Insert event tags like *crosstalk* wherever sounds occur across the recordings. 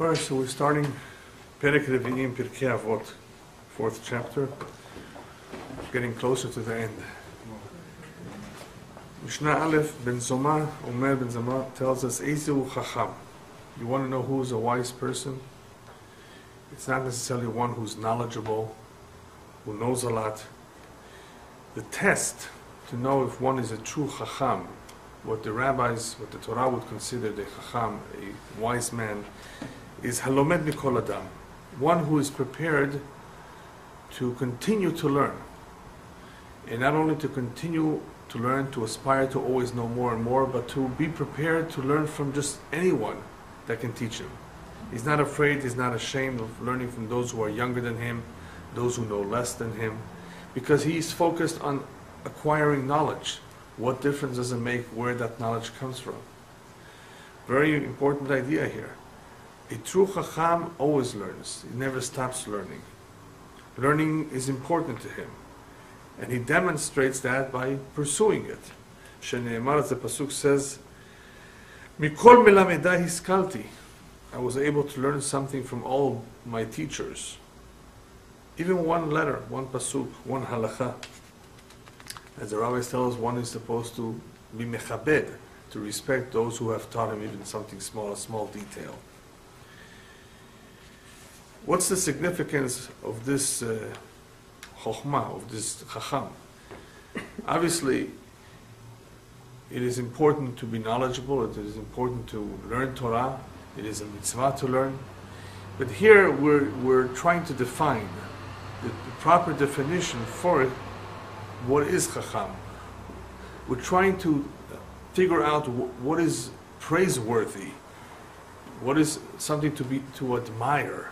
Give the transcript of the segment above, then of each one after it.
All right, so we're starting Perek Revi'im Pirkei Avot, fourth chapter, getting closer to the end. Mishnah Aleph Ben Zoma, Omer Ben Zoma tells us, Eizu Chacham. You want to know who's a wise person? It's not necessarily one who's knowledgeable, who knows a lot. The test to know if one is a true Chacham, what the rabbis, what the Torah would consider the Chacham, a wise man, is Halomed Mikol Adam, one who is prepared to continue to learn. And not only to continue to learn, to aspire to always know more and more, but to be prepared to learn from just anyone that can teach him. He's not afraid, he's not ashamed of learning from those who are younger than him, those who know less than him, because he's focused on acquiring knowledge. What difference does it make where that knowledge comes from? Very important idea here. A true Chacham always learns, he never stops learning. Learning is important to him. And he demonstrates that by pursuing it. As the Pasuk says, Mikol melameda hiskalti. I was able to learn something from all my teachers. Even one letter, one pasuk, one halacha. As the rabbis tell us, one is supposed to be mechabed, to respect those who have taught him even something small, a small detail. What's the significance of this uh, chokhmah, of this chacham? Obviously, it is important to be knowledgeable, it is important to learn Torah, it is a mitzvah to learn. But here we're, we're trying to define the, the proper definition for it. What is chacham? We're trying to figure out what is praiseworthy, what is something to be to admire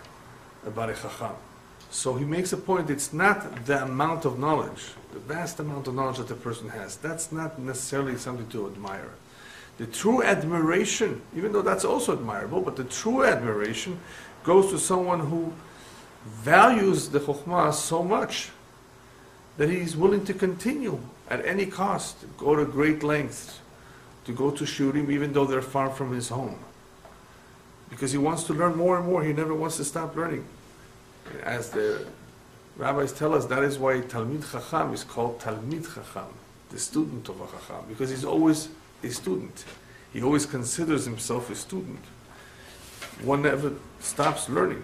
about a chacham. So he makes a point, it's not the amount of knowledge, the vast amount of knowledge that the person has. That's not necessarily something to admire. The true admiration, even though that's also admirable, but the true admiration goes to someone who values the chokhmah so much that he's willing to continue at any cost, go to great lengths, to go to shiurim even though they're far from his home. Because he wants to learn more and more, he never wants to stop learning. As the rabbis tell us, that is why Talmid Chacham is called Talmid Chacham, the student of a Chacham, because he's always a student. He always considers himself a student. One never stops learning.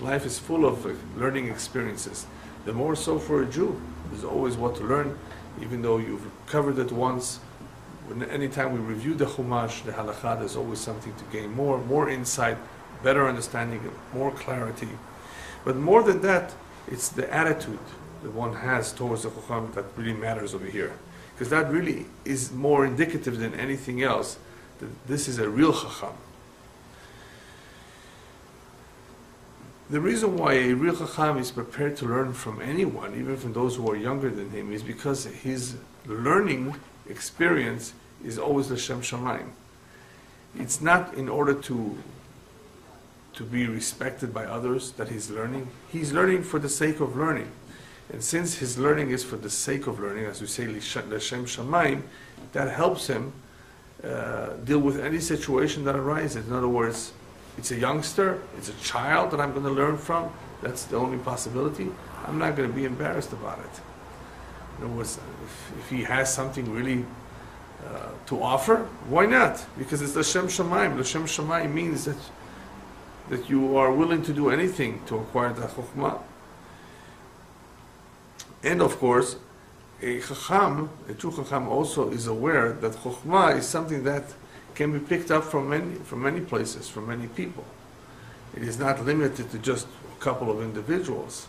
Life is full of learning experiences. The more so for a Jew, there's always what to learn, even though you've covered it once. When anytime we review the Chumash, the Halakha, there's always something to gain more, more insight, better understanding, more clarity. But more than that, it's the attitude that one has towards the Chacham that really matters over here. Because that really is more indicative than anything else that this is a real Chacham. The reason why a real Chacham is prepared to learn from anyone, even from those who are younger than him, is because his learning experience is always L'Shem Shamayim. It's not in order to to be respected by others that he's learning. He's learning for the sake of learning. And since his learning is for the sake of learning, as we say, L'Shem Shamayim, that helps him uh, deal with any situation that arises. In other words, it's a youngster, it's a child that I'm going to learn from. That's the only possibility. I'm not going to be embarrassed about it. In other words, if, if he has something really uh, to offer, why not? Because it's L'Shem Shamayim. L'Shem Shamayim means that that you are willing to do anything to acquire that chokhmah. And of course, a chacham, a true chacham also is aware that chokhmah is something that can be picked up from many, from many places, from many people. It is not limited to just a couple of individuals.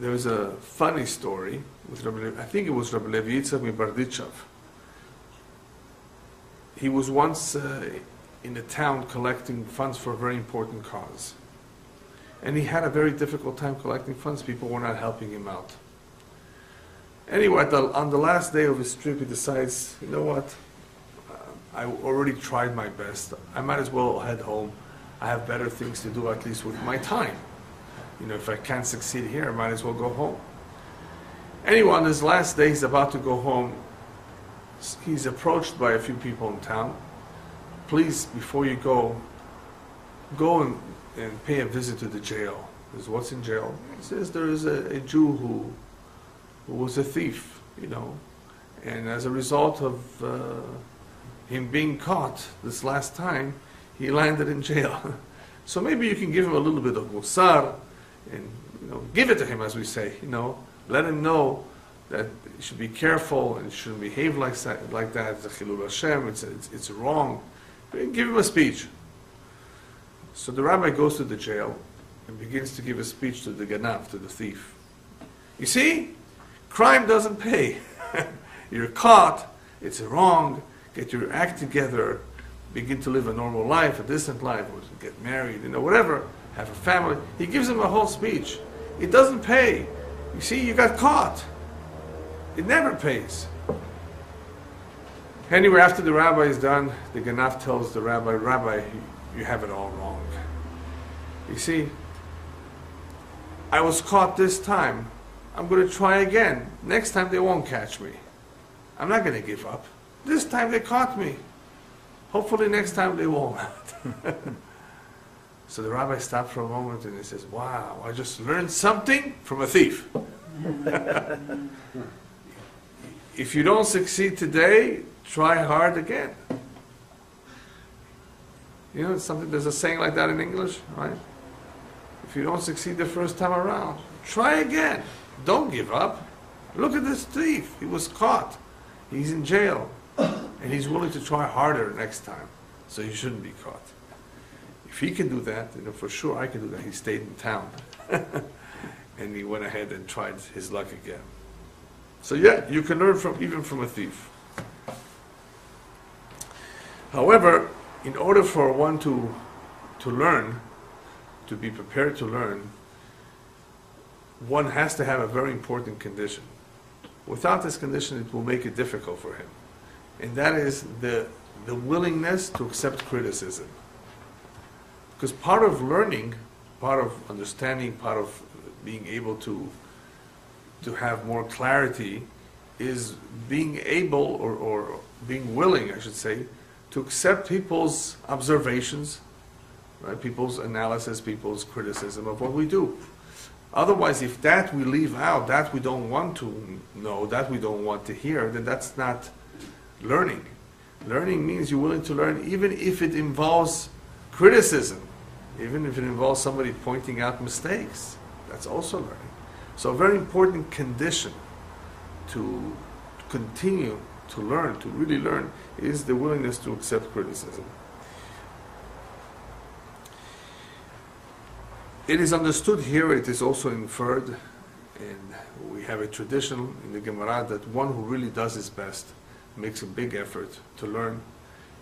There's a funny story with Rabbi, I think it was Rabbi Levi Yitzchak Mibardichav. He was once uh, in the town collecting funds for a very important cause. And he had a very difficult time collecting funds. People were not helping him out. Anyway, the, on the last day of his trip, he decides, you know what? Uh, I already tried my best. I might as well head home. I have better things to do, at least with my time. You know, if I can't succeed here, I might as well go home. Anyway, on his last day, he's about to go home. He's approached by a few people in town please, before you go, go and, and pay a visit to the jail. Because what's in jail? He says there is a, a Jew who, who was a thief, you know, and as a result of uh, him being caught this last time, he landed in jail. *laughs* so maybe you can give him a little bit of musar and you know, give it to him, as we say, you know, let him know that you should be careful and shouldn't behave like, that- like that. It's a chilul Hashem, it's, it's, it's wrong. Give him a speech. So the rabbi goes to the jail and begins to give a speech to the ganav, to the thief. You see, crime doesn't pay. *laughs* You're caught, it's wrong, get your act together, begin to live a normal life, a decent life, or get married, you know, whatever, have a family. He gives him a whole speech. It doesn't pay. You see, you got caught. It never pays. Anyway, after the rabbi is done, the Ganav tells the rabbi, Rabbi, you- you have it all wrong. You see, I was caught this time. I'm going to try again. Next time they won't catch me. I'm not going to give up. This time they caught me. Hopefully next time they won't. *laughs* so the rabbi stopped for a moment and he says, Wow, I just learned something from a thief. *laughs* if you don't succeed today, try hard again. You know, something, there's a saying like that in English, right? If you don't succeed the first time around, try again. Don't give up. Look at this thief. He was caught. He's in jail. And he's willing to try harder next time. So he shouldn't be caught. If he can do that, you know, for sure I can do that. He stayed in town. *laughs* and he went ahead and tried his luck again. So yeah, you can learn from even from a thief. However, in order for one to to learn, to be prepared to learn, one has to have a very important condition. Without this condition, it will make it difficult for him. And that is the, the willingness to accept criticism. Because part of learning, part of understanding, part of being able to, to have more clarity is being able or, or being willing, I should say, to accept people's observations, right? people's analysis, people's criticism of what we do. Otherwise, if that we leave out, that we don't want to know, that we don't want to hear, then that's not learning. Learning means you're willing to learn even if it involves criticism, even if it involves somebody pointing out mistakes. That's also learning. So, a very important condition to continue to learn, to really learn, is the willingness to accept criticism. It is understood here, it is also inferred, and we have a tradition in the Gemara that one who really does his best, makes a big effort to learn,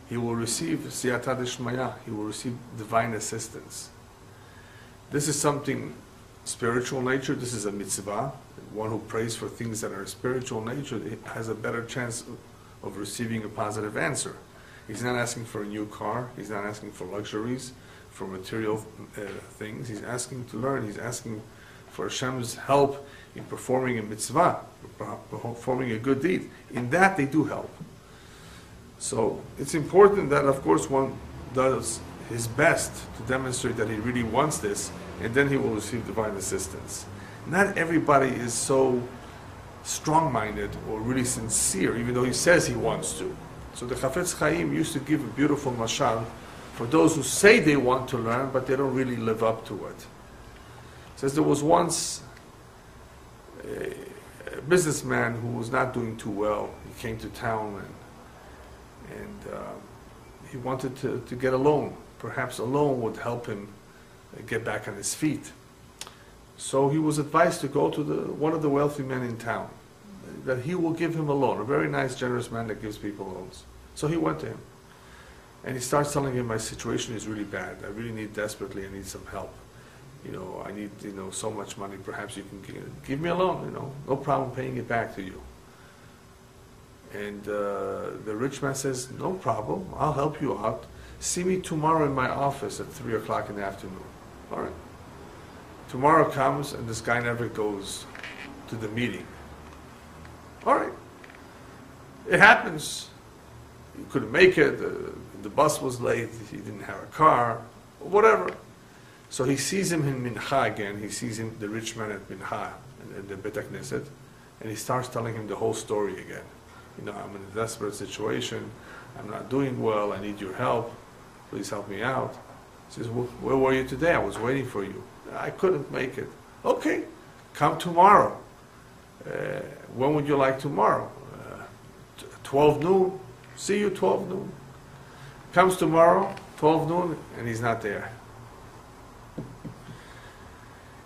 he will receive siyata he will receive divine assistance. This is something spiritual nature, this is a mitzvah. One who prays for things that are spiritual nature has a better chance of receiving a positive answer. He's not asking for a new car, he's not asking for luxuries, for material uh, things. He's asking to learn, he's asking for Hashem's help in performing a mitzvah, performing a good deed. In that, they do help. So it's important that, of course, one does his best to demonstrate that he really wants this, and then he will receive divine assistance. Not everybody is so strong-minded or really sincere, even though he says he wants to. So the Chafetz Chaim used to give a beautiful mashal for those who say they want to learn, but they don't really live up to it. Says there was once a, a businessman who was not doing too well. He came to town and, and uh, he wanted to, to get a loan. Perhaps a loan would help him get back on his feet. So he was advised to go to the, one of the wealthy men in town, that he will give him a loan, a very nice, generous man that gives people loans. So he went to him. And he starts telling him, my situation is really bad. I really need desperately, I need some help. You know, I need, you know, so much money. Perhaps you can give, give me a loan, you know, no problem paying it back to you. And uh, the rich man says, no problem, I'll help you out. See me tomorrow in my office at 3 o'clock in the afternoon. All right. Tomorrow comes and this guy never goes to the meeting. All right. It happens. He couldn't make it. The, the bus was late. He didn't have a car. whatever. So he sees him in Mincha again. He sees him, the rich man at Mincha, in the Bet Knesset, and he starts telling him the whole story again. You know, I'm in a desperate situation. I'm not doing well. I need your help. Please help me out. Says, Where were you today? I was waiting for you. I couldn't make it. Okay, come tomorrow. Uh, when would you like tomorrow? Uh, 12 noon. See you 12 noon. Comes tomorrow, 12 noon, and he's not there.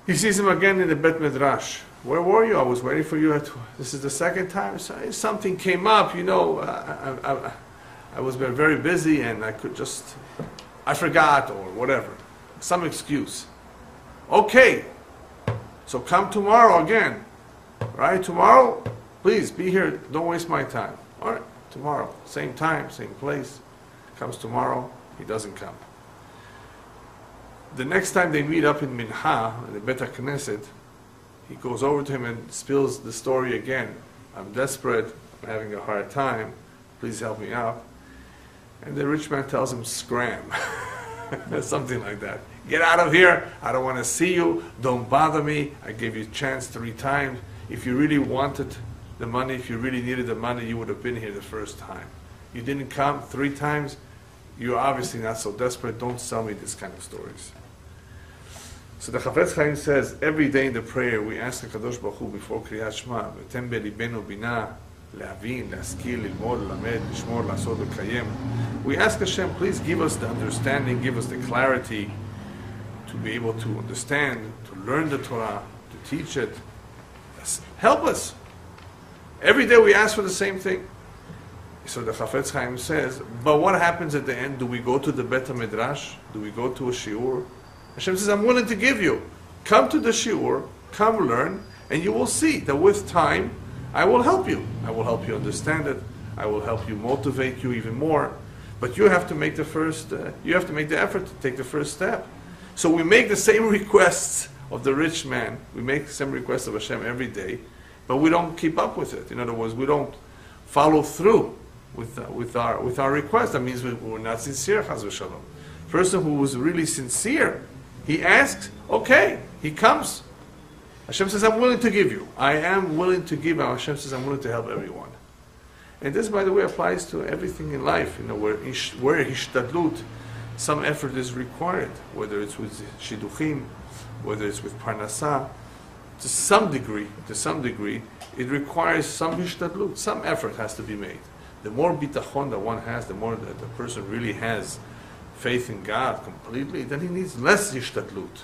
He sees him again in the Bet Midrash. Where were you? I was waiting for you. At, this is the second time. So something came up, you know. I, I, I, I was very busy and I could just, I forgot or whatever. Some excuse. Okay. So come tomorrow again. Right? Tomorrow, please be here. Don't waste my time. All right. Tomorrow. Same time, same place. Comes tomorrow. He doesn't come. The next time they meet up in Minha, in the Bet Knesset, he goes over to him and spills the story again. I'm desperate. I'm having a hard time. Please help me out. And the rich man tells him, scram. *laughs* Something like that. Get out of here. I don't want to see you. Don't bother me. I gave you a chance three times. If you really wanted the money, if you really needed the money, you would have been here the first time. You didn't come three times. You're obviously not so desperate. Don't sell me this kind of stories. So the Chafetz Chaim says every day in the prayer we ask the Kadosh Baruch Hu before Kriyat Shema, "V'tem belibenu bina להבין, להשכיל, ללמוד, ללמד, לשמור, לעשות ולקיים. We ask Hashem, please give us the understanding, give us the clarity to be able to understand, to learn the Torah, to teach it. Help us. Every day we ask for the same thing. So the Chafetz Chaim says, but what happens at the end? Do we go to the Bet Midrash? Do we go to a shiur? Hashem says, I'm willing to give you. Come to the shiur, come learn, and you will see that with time, I will help you. I will help you understand it. I will help you motivate you even more. But you have to make the first, uh, you have to make the effort to take the first step. So we make the same *laughs* requests of the rich man. We make the same requests of Hashem every day, but we don't keep up with it. In other words, we don't follow through with, uh, with, our, with our request. That means we, we're not sincere, Chas v'shalom. Person who was really sincere, he asks, okay, he comes. Hashem says, I'm willing to give you. I am willing to give. And Hashem says, I'm willing to help everyone. And this, by the way, applies to everything in life. You know, where where hishtadlut, some effort is required, whether it's with shidduchim, whether it's with parnasah. To some degree, to some degree, it requires some hishtadlut. Some effort has to be made. The more bitachon that one has, the more that the person really has faith in God completely, then he needs less hishtadlut.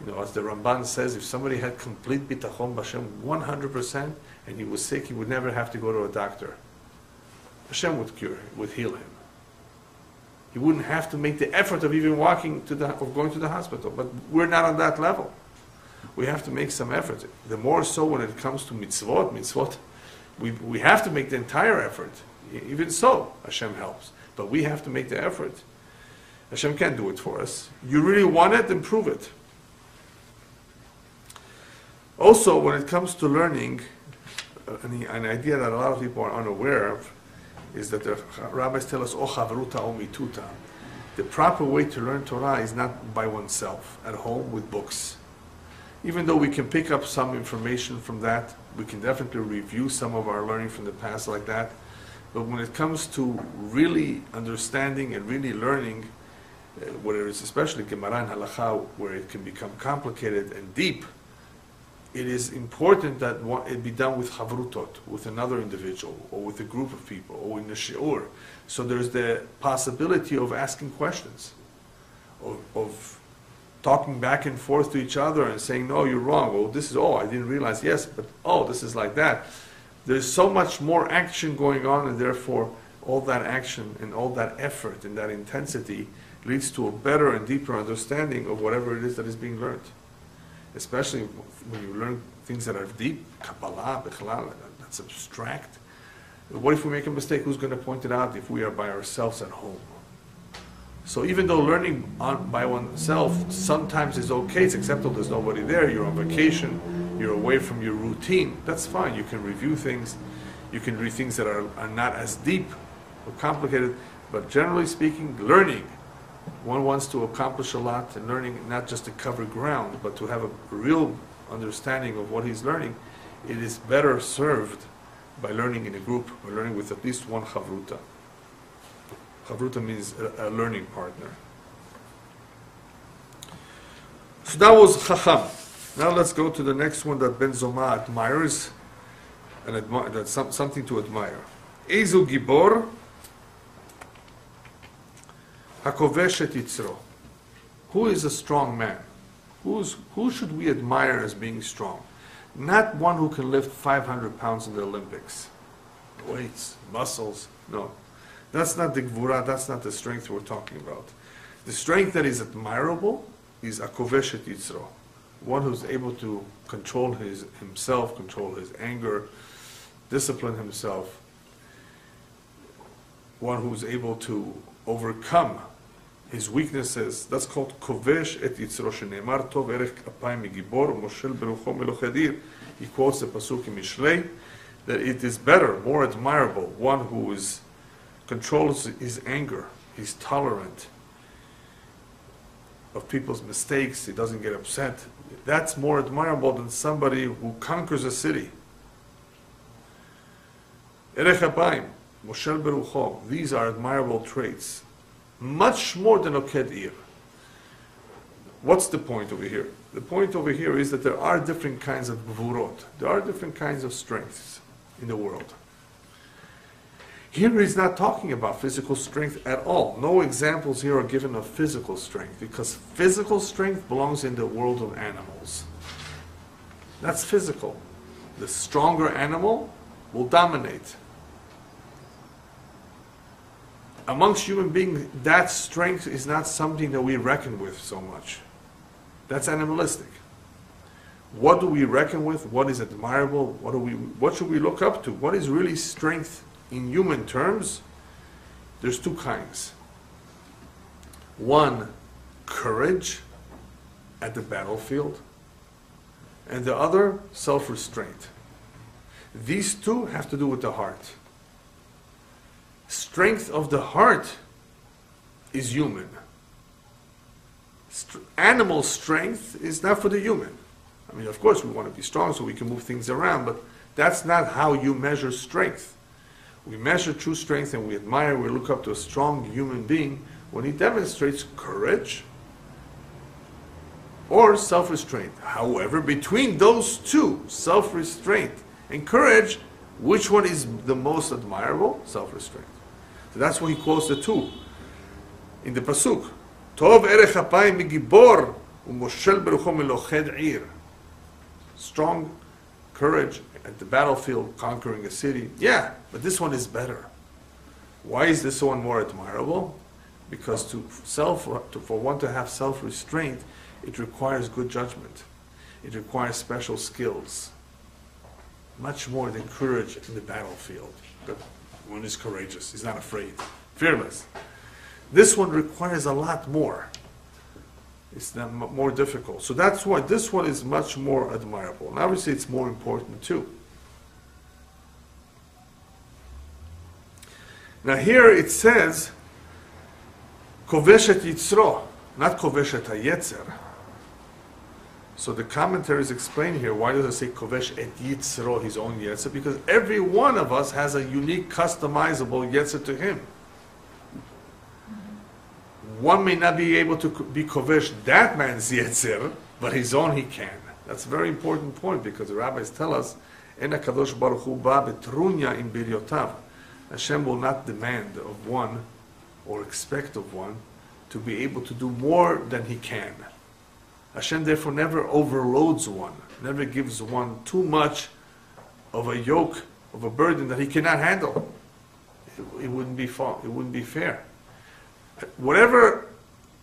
You know, as the Ramban says, if somebody had complete bitachon b'Hashem 100% and he was sick, he would never have to go to a doctor. Hashem would cure him, would heal him. He wouldn't have to make the effort of even walking to the, of going to the hospital. But we're not on that level. We have to make some effort. The more so when it comes to mitzvot, mitzvot, we, we have to make the entire effort. Even so, Hashem helps. But we have to make the effort. Hashem can't do it for us. You really want it, then prove it. Also, when it comes to learning, uh, an, an, idea that a lot of people are unaware of is that the rabbis tell us, O chavruta mituta. The proper way to learn Torah is not by oneself, at home with books. Even though we can pick up some information from that, we can definitely review some of our learning from the past like that. But when it comes to really understanding and really learning, uh, whether it's especially Gemara and Halacha, where it can become complicated and deep, it is important that it be done with havrutot, with another individual, or with a group of people, or in a shiur. So there's the possibility of asking questions, of, of, talking back and forth to each other and saying, no, you're wrong. Well, this is, oh, I didn't realize, yes, but oh, this is like that. There's so much more action going on, and therefore, all that action and all that effort and that intensity leads to a better and deeper understanding of whatever it is that is being learned especially when you learn things that are deep, Kabbalah, Bechlal, that's abstract. What if we make a mistake? Who's going to point it out if we are by ourselves at home? So even though learning on, by oneself sometimes is okay, it's acceptable, there's nobody there, you're on vacation, you're away from your routine, that's fine. You can review things, you can read things that are, are not as deep or complicated, but generally speaking, learning one wants to accomplish a lot in learning, not just to cover ground, but to have a real understanding of what he's learning, it is better served by learning in a group, by learning with at least one chavruta. Chavruta means a, a learning partner. So that was Chacham. Now let's go to the next one that Ben Zoma admires, and admi- that's some, something to admire. Ezu Gibor Hakovesh et Yitzro. Who is a strong man? Who's, who should we admire as being strong? Not one who can lift 500 pounds in the Olympics. Weights, muscles, no. That's not the gvura, that's not the strength we're talking about. The strength that is admirable is Akovesh et Yitzro. One who's able to control his, himself, control his anger, discipline himself. One who's able to overcome his weaknesses. That's called kovesh et yitzro shenemar tov erech kapayim migibor moshel berucho melochadir. He quotes the pasuk in Mishlei that it is better, more admirable, one who is controls his anger, he's tolerant of people's mistakes, he doesn't get upset. That's more admirable than somebody who conquers a city. Erech apayim, moshel berucho. These are admirable traits much more than Oked Ir. What's the point over here? The point over here is that there are different kinds of gvurot. There are different kinds of strengths in the world. Here he's not talking about physical strength at all. No examples here are given of physical strength because physical strength belongs in the world of animals. That's physical. The stronger animal will dominate. Amongst human beings, that strength is not something that we reckon with so much. That's animalistic. What do we reckon with? What is admirable? What do we? What should we look up to? What is really strength in human terms? There's two kinds. One, courage at the battlefield, and the other, self-restraint. These two have to do with the heart strength of the heart is human. St- animal strength is not for the human. I mean, of course, we want to be strong so we can move things around, but that's not how you measure strength. We measure true strength and we admire, we look up to a strong human being when he demonstrates courage or self restraint. However, between those two, self restraint and courage, which one is the most admirable? Self restraint. So that's why he quotes the two in the pasuk. Tov erech apayim migibor umoshel berucho meloched ir. Strong courage at the battlefield, conquering a city. Yeah, but this one is better. Why is this one more admirable? Because to self, to, for one to have self-restraint, it requires good judgment. It requires special skills. Much more than courage in the battlefield. But one is courageous. He's not afraid. Fearless. This one requires a lot more. It's not more difficult. So that's why this one is much more admirable. And obviously, it's more important too. Now, here it says, Koveshet Yitzro, not Koveshet HaYetzer. So the commentaries explain here why does it say Kovesh et Yitzro, his own Yetzer? Because every one of us has a unique, customizable Yetzer to him. One may not be able to be Kovesh that man's Yetzer, but his own he can. That's a very important point because the rabbis tell us, En HaKadosh Baruch Hu ba betrunya in biryotav. Hashem will not demand of one or expect of one to be able to do more than he can. Hashem therefore never overloads one, never gives one too much of a yoke, of a burden that he cannot handle. It, it wouldn't be it wouldn't be fair. Whatever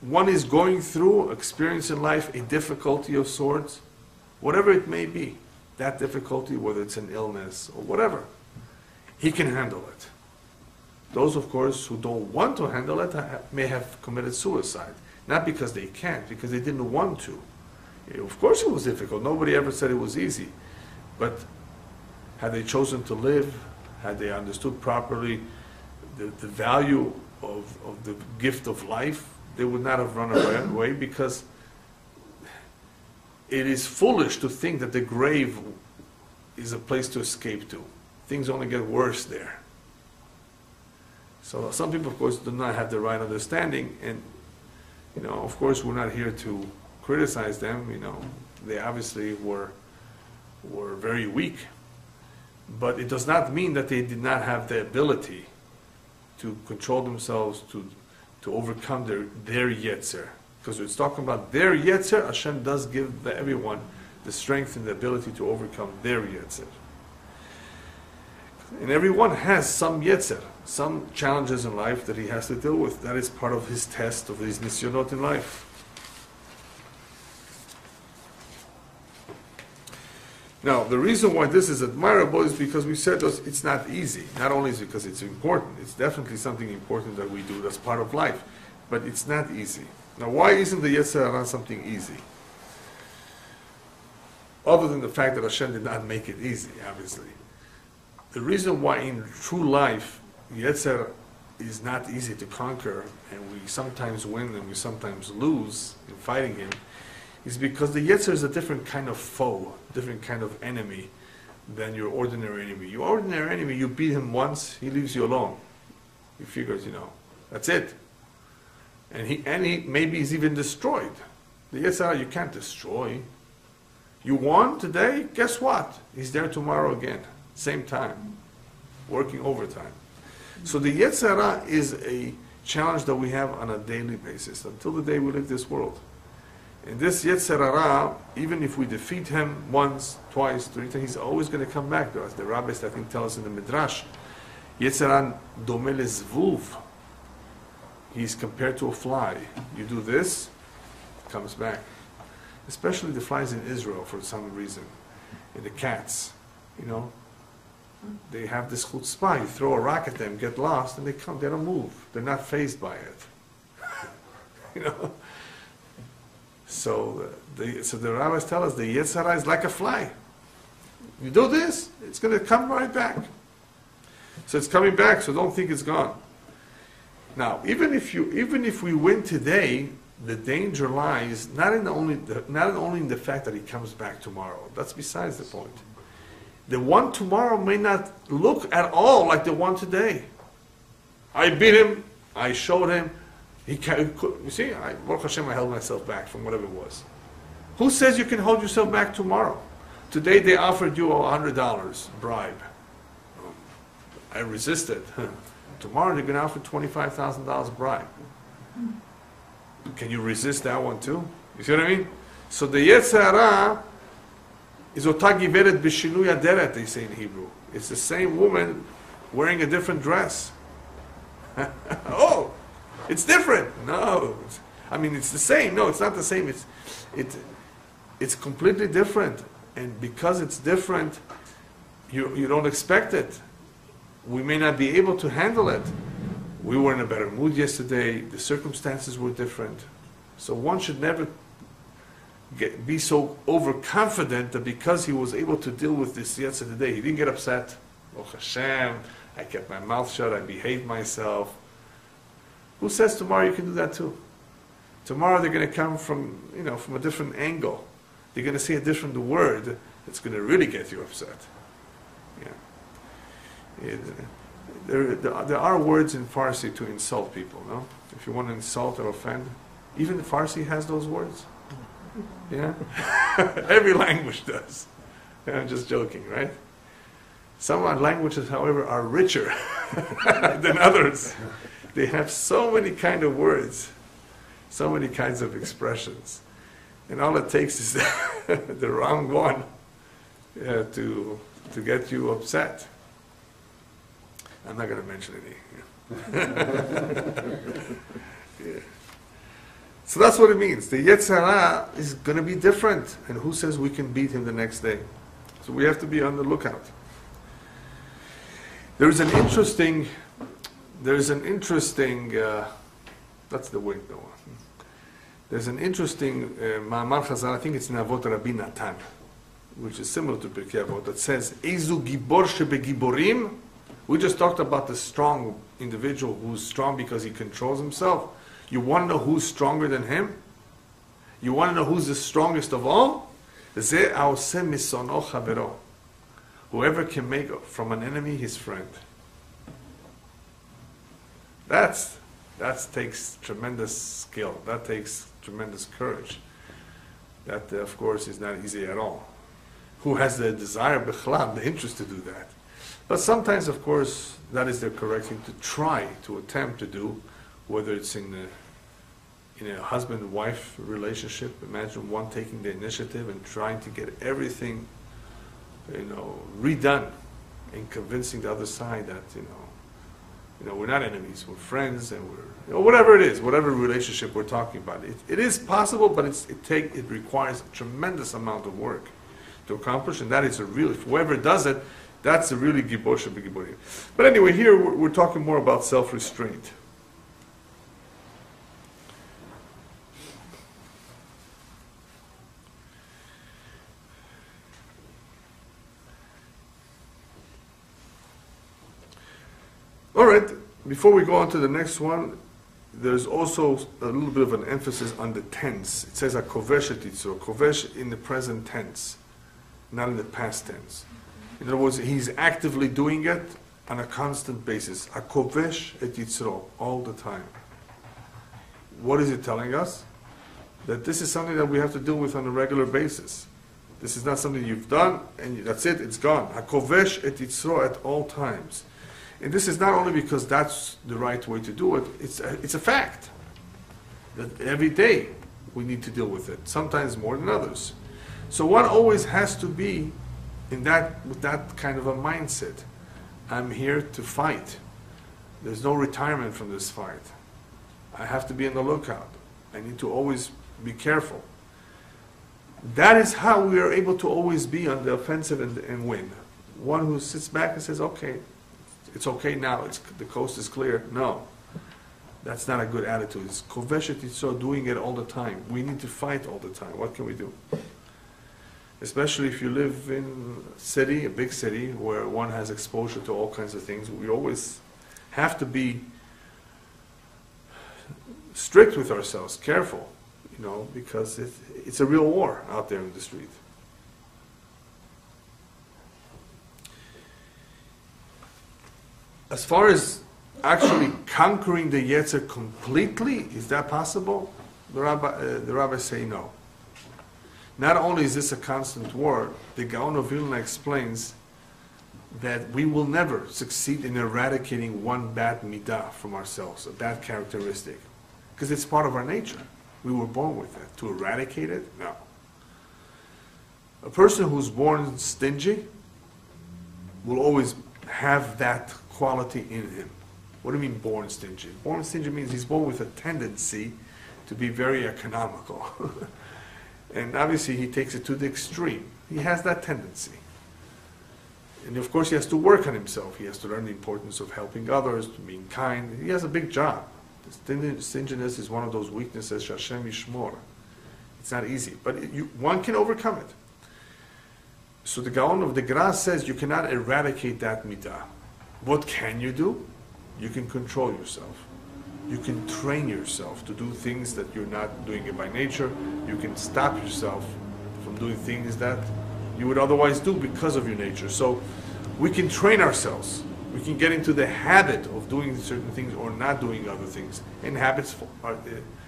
one is going through, experience in life, a difficulty of sorts, whatever it may be, that difficulty, whether it's an illness or whatever, he can handle it. Those, of course, who don't want to handle it may have committed suicide. Not because they can't, because they didn't want to. Of course, it was difficult. Nobody ever said it was easy. But had they chosen to live, had they understood properly the, the value of, of the gift of life, they would not have run away because it is foolish to think that the grave is a place to escape to. Things only get worse there. So some people, of course, do not have the right understanding, and you know, of course, we're not here to criticize them. You know, they obviously were were very weak, but it does not mean that they did not have the ability to control themselves, to to overcome their their yetzer. Because it's talking about their yetzer, Hashem does give the, everyone the strength and the ability to overcome their yetzer. And everyone has some yetzer, some challenges in life that he has to deal with. That is part of his test of his nisyonot in life. Now, the reason why this is admirable is because we said it's not easy. Not only is it because it's important, it's definitely something important that we do that's part of life, but it's not easy. Now, why isn't the Yetzer Hara something easy? Other than the fact that Hashem did not make it easy, obviously. The reason why in true life, Yetzer is not easy to conquer, and we sometimes win and we sometimes lose in fighting him, is because the Yetzer is a different kind of foe, different kind of enemy than your ordinary enemy. Your ordinary enemy, you beat him once, he leaves you alone. He figures, you know, that's it. And he, and he maybe he's even destroyed. The Yetzer you can't destroy. You won today, guess what? He's there tomorrow again, same time, working overtime. So the Yetzer Hara is a challenge that we have on a daily basis until the day we leave this world. And this Yetzer Hara, even if we defeat him once, twice, three times, he's always going to come back to us. The rabbis, I think, tell us in the Midrash, Yetzer Hara domel zvuv. He's compared to a fly. You do this, comes back. Especially the flies in Israel for some reason. And the cats, you know, they have this chutzpah. You throw a rock at them, get lost, and they come. They don't move. They're not phased by it. *laughs* you know. So the so the rabbis tell us the Yetzer Hara is like a fly. You do this, it's going to come right back. So it's coming back. So don't think it's gone. Now, even if you even if we win today, the danger lies not in the only the, not only in the fact that he comes back tomorrow. That's besides the point. The one tomorrow may not look at all like the one today. I beat him. I showed him. He can, you see, I, Baruch Hashem, I held myself back from whatever it was. Who says you can hold yourself back tomorrow? Today they offered you a hundred dollars bribe. I resisted. *laughs* Tomorrow they're going to offer twenty-five thousand dollars bribe. Can you resist that one too? You see what I mean? So the Yetzer Hara is otagiveret b'shinui aderet, they say in Hebrew. It's the same woman wearing a different dress. *laughs* oh, it's different. No, I mean it's the same. No, it's not the same. It's it, it's completely different. And because it's different, you you don't expect it. We may not be able to handle it. We were in a better mood yesterday. The circumstances were different. So one should never get, be so overconfident that because he was able to deal with this yesterday, today, he didn't get upset. Oh Hashem, I kept my mouth shut. I behaved myself. Who says tomorrow you can do that too? Tomorrow they're going to come from, you know, from a different angle. They're going to say a different word that's going to really get you upset. Yeah. It, there, there are words in Farsi to insult people, no? If you want to insult or offend, even Farsi has those words. Yeah? *laughs* Every language does. Yeah, I'm just joking, right? Some languages, however, are richer *laughs* than others. They have so many kind of words, so many kinds of expressions. And all it takes is *laughs* the wrong one to, to get you upset. I'm not going to mention any. yeah. So that's what it means. The Yetzer Hara is going to be different. And who says we can beat him the next day? So we have to be on the lookout. There's an interesting there's an interesting, uh, that's the word though. There's an interesting uh, Chazal, I think it's in Avot Rabbi Natan, which is similar to Pirkei Avot, that says, Ezu gibor shebegiborim. We just talked about the strong individual who's strong because he controls himself. You want to know who's stronger than him? You want to know who's the strongest of all? Whoever can make from an enemy his friend. That's that takes tremendous skill. That takes tremendous courage. That, uh, of course, is not easy at all. Who has the desire, the interest to do that? But sometimes, of course, that is the correct thing to try, to attempt to do whether it's in a, in a husband-wife relationship. Imagine one taking the initiative and trying to get everything, you know, redone, and convincing the other side that, you know, you know, we're not enemies, we're friends, and we're, you know, whatever it is, whatever relationship we're talking about. It, it is possible, but it's, it take, it requires a tremendous amount of work to accomplish, and that is a real, whoever does it, that's a really gibor giborim. But anyway, here we're, we're talking more about self-restraint. All right, before we go on to the next one, there's also a little bit of an emphasis on the tense. It says a kovesh etitzur, kovesh in the present tense, not in the past tense. In other words, he's actively doing it on a constant basis. A kovesh etitzro, all the time. What is it telling us? That this is something that we have to deal with on a regular basis. This is not something you've done and that's it, it's gone. A kovesh etitzro at all times. And this is not only because that's the right way to do it, it's a, it's a fact that every day we need to deal with it, sometimes more than others. So one always has to be in that, with that kind of a mindset. I'm here to fight. There's no retirement from this fight. I have to be on the lookout. I need to always be careful. That is how we are able to always be on the offensive and, and win. One who sits back and says, okay, it's okay now, it's, the coast is clear. No, that's not a good attitude. It's koveshet so doing it all the time. We need to fight all the time. What can we do? Especially if you live in a city, a big city, where one has exposure to all kinds of things. We always have to be strict with ourselves, careful, you know, because it, it's a real war out there in the street. As far as actually conquering the Yetzer completely, is that possible? The rabbi, uh, the rabbis say no. Not only is this a constant war, the Gaon of Vilna explains that we will never succeed in eradicating one bad midah from ourselves, a bad characteristic, because it's part of our nature. We were born with it. To eradicate it, no. A person who's born stingy will always have that quality in him. What do you mean born stingy? Born stingy means he's born with a tendency to be very economical. *laughs* and obviously he takes it to the extreme. He has that tendency. And of course he has to work on himself. He has to learn the importance of helping others, being kind. He has a big job. Stinginess is one of those weaknesses, Shashem Yishmor. It's not easy, but it, you, one can overcome it. So the Gaon of the Gra says you cannot eradicate that midah. What can you do? You can control yourself. You can train yourself to do things that you're not doing it by nature. You can stop yourself from doing things that you would otherwise do because of your nature. So we can train ourselves. We can get into the habit of doing certain things or not doing other things. And habits are, uh,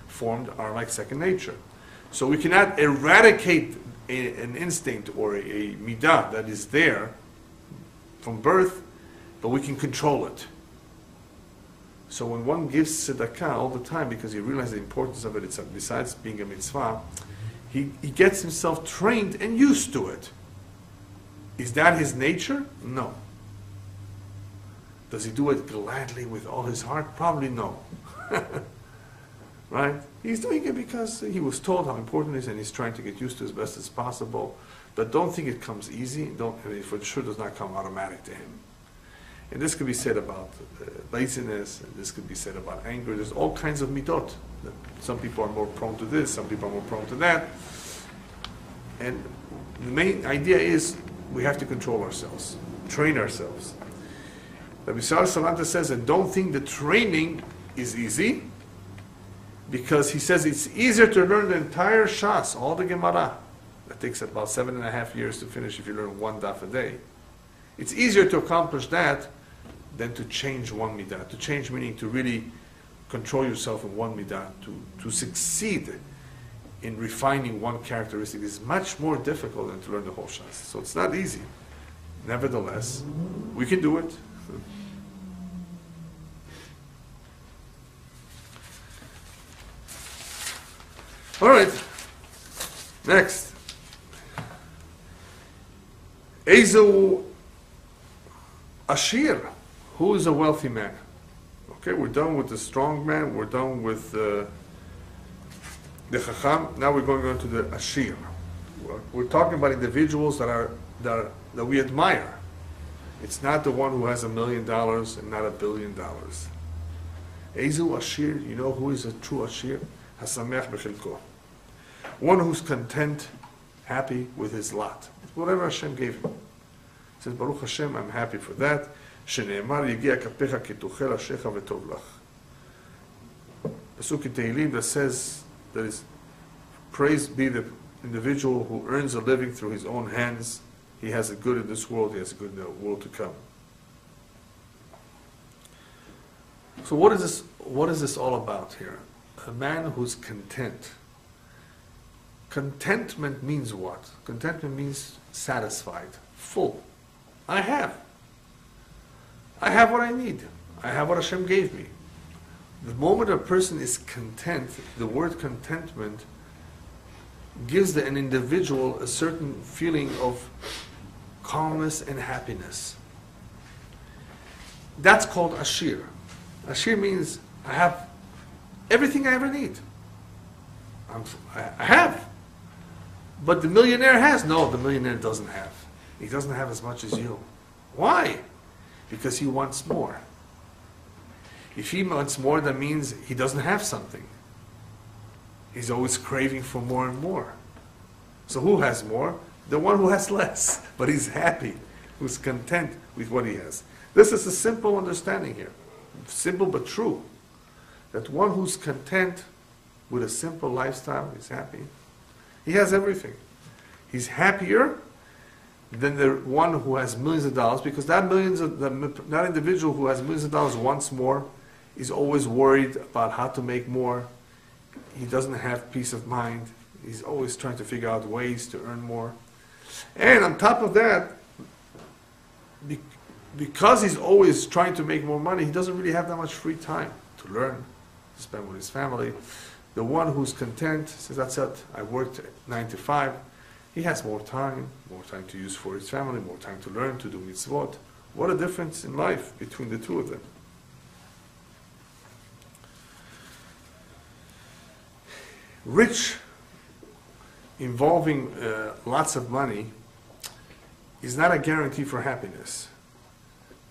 formed are like second nature. So we cannot eradicate a, an instinct or a, a midah that is there from birth but we can control it. So when one gives tzedakah all the time because he realizes the importance of it, it's besides being a mitzvah, he, he gets himself trained and used to it. Is that his nature? No. Does he do it gladly with all his heart? Probably no. *laughs* right? He's doing it because he was told how important it is and he's trying to get used to it as best as possible. But don't think it comes easy. Don't, it for sure does not come automatic to him. And this could be said about uh, laziness, and this could be said about anger. There's all kinds of midot. Some people are more prone to this, some people are more prone to that. And the main idea is we have to control ourselves, train ourselves. Rabbi Salanter says, and don't think the training is easy. because he says it's easier to learn the entire Shas, all the Gemara. That takes about seven and a half years to finish if you learn one daf a day. It's easier to accomplish that than to change one midah. To change meaning to really control yourself in one midah. To, to succeed in refining one characteristic is much more difficult than to learn the whole Shas. So it's not easy. Nevertheless, we can do it. *laughs* All right. Next. Ezu Ashir. Who is a wealthy man? Okay, we're done with the strong man. We're done with uh, the Chacham. Now we're going on to the Ashir. We're, talking about individuals that are, that are that we admire. It's not the one who has a million dollars and not a billion dollars. Ezu Ashir, you know who is a true Ashir? Hasamech b'chilko. One who's content, happy with his lot. Whatever Hashem gave him. He says, Baruch Hashem, I'm happy for that. שנאמר יגיע כפיך כי תאכל אשריך וטוב לך. Pasuk in Tehillim that says that is praise be the individual who earns a living through his own hands. He has a good in this world, he has a good in the world to come. So what is this what is this all about here? A man who's content. Contentment means what? Contentment means satisfied, full. I have. I have what I need. I have what Hashem gave me. The moment a person is content, the word contentment gives the, an individual a certain feeling of calmness and happiness. That's called Ashir. Ashir means I have everything I ever need. I'm, I have. But the millionaire has. No, the millionaire doesn't have. He doesn't have as much as you. Why? Because he wants more. If he wants more, that means he doesn't have something. He's always craving for more and more. So who has more? The one who has less, *laughs* but he's happy, who's content with what he has. This is a simple understanding here. Simple but true. That one who's content with a simple lifestyle is happy. He has everything. He's happier than the one who has millions of dollars because that millions of the, that individual who has millions of dollars wants more is always worried about how to make more. He doesn't have peace of mind. He's always trying to figure out ways to earn more. And on top of that, be, because he's always trying to make more money, he doesn't really have that much free time to learn, to spend with his family. The one who's content says, That's it, I worked nine to five. He has more time, more time to use for his family, more time to learn, to do mitzvot. What What a difference in life between the two of them. Rich, involving uh, lots of money, is not a guarantee for happiness.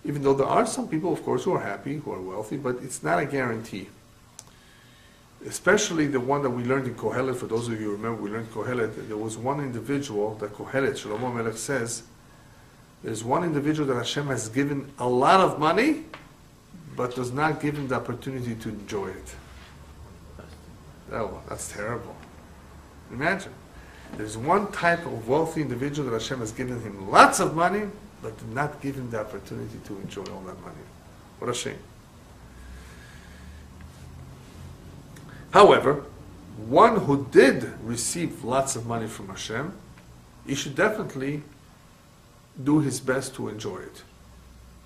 Even though there are some people, of course, who are happy, who are wealthy, but it's not a guarantee. Especially the one that we learned in Kohelet, for those of you who remember, we learned Kohelet, there was one individual that Kohelet, Shlomo Melech says, there's one individual that Hashem has given a lot of money, but does not give him the opportunity to enjoy it. Oh, that's terrible. Imagine. There's one type of wealthy individual that Hashem has given him lots of money, but did not give him the opportunity to enjoy all that money. What a shame. However, one who did receive lots of money from Hashem, he should definitely do his best to enjoy it.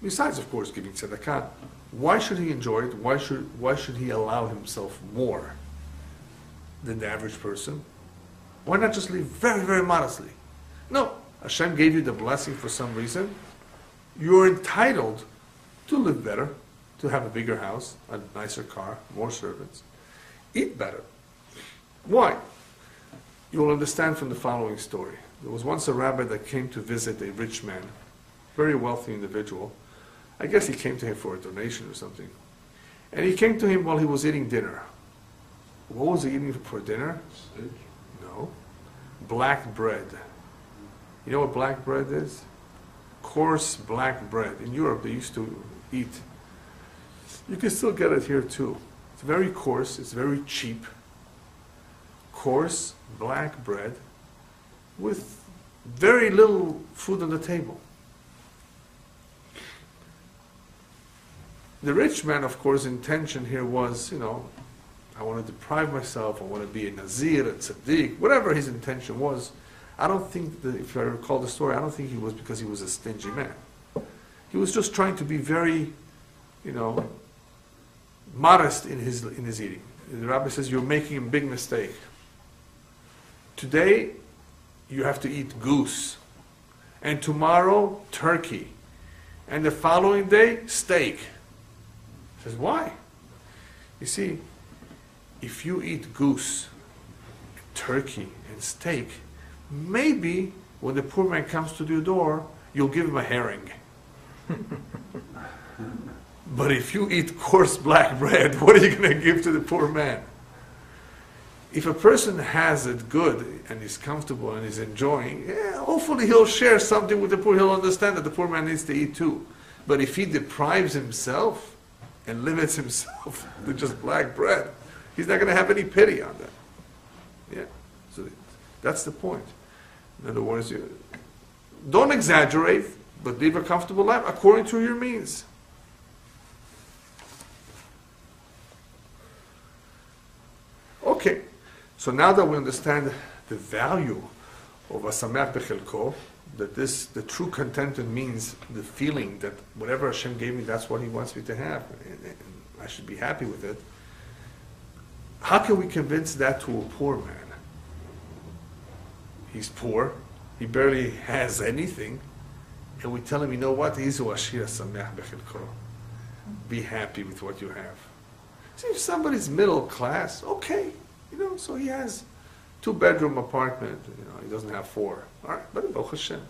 Besides, of course, giving tzedakah, why should he enjoy it? Why should, why should he allow himself more than the average person? Why not just live very, very modestly? No, Hashem gave you the blessing for some reason. You're entitled to live better, to have a bigger house, a nicer car, more servants, eat better. Why? You'll understand from the following story. There was once a rabbi that came to visit a rich man, very wealthy individual. I guess he came to him for a donation or something. And he came to him while he was eating dinner. What was he eating for dinner? Steak. No. Black bread. You know what black bread is? Coarse black bread. In Europe, they used to eat. You can still get it here too. It's very coarse, it's very cheap. Coarse black bread with very little food on the table. The rich man, of course, intention here was, you know, I want to deprive myself, I want to be a Nazir, a Tzaddik, whatever his intention was. I don't think, that, if I recall the story, I don't think he was because he was a stingy man. He was just trying to be very, you know, modest in his, in his eating. The rabbi says, You're making a big mistake. Today, you have to eat goose. And tomorrow, turkey. And the following day, steak. He says, Why? You see, if you eat goose, turkey, and steak, maybe when the poor man comes to your door, you'll give him a herring. *laughs* but if you eat coarse black *laughs* bread, what are you going to give to the poor man? If a person has it good and is comfortable and is enjoying, yeah, hopefully he'll share something with the poor. He'll understand that the poor man needs to eat too. But if he deprives himself and limits *laughs* himself to just black bread, he's not going to have any pity on that. Yeah. So that's the point. In other words, you don't exaggerate, but live a comfortable life according to your means. Okay, so now that we understand the value of a samech bechelko, that this, the true contentment means the feeling that whatever Hashem gave me, that's what He wants me to have, and, and I should be happy with it. How can we convince that to a poor man? He's poor, he barely has anything, and we tell him, you know what? Be happy with what you have. See, if somebody's middle class, okay, you know, so he has two bedroom apartment, you know, he doesn't have four. All right, but Baruch Hashem.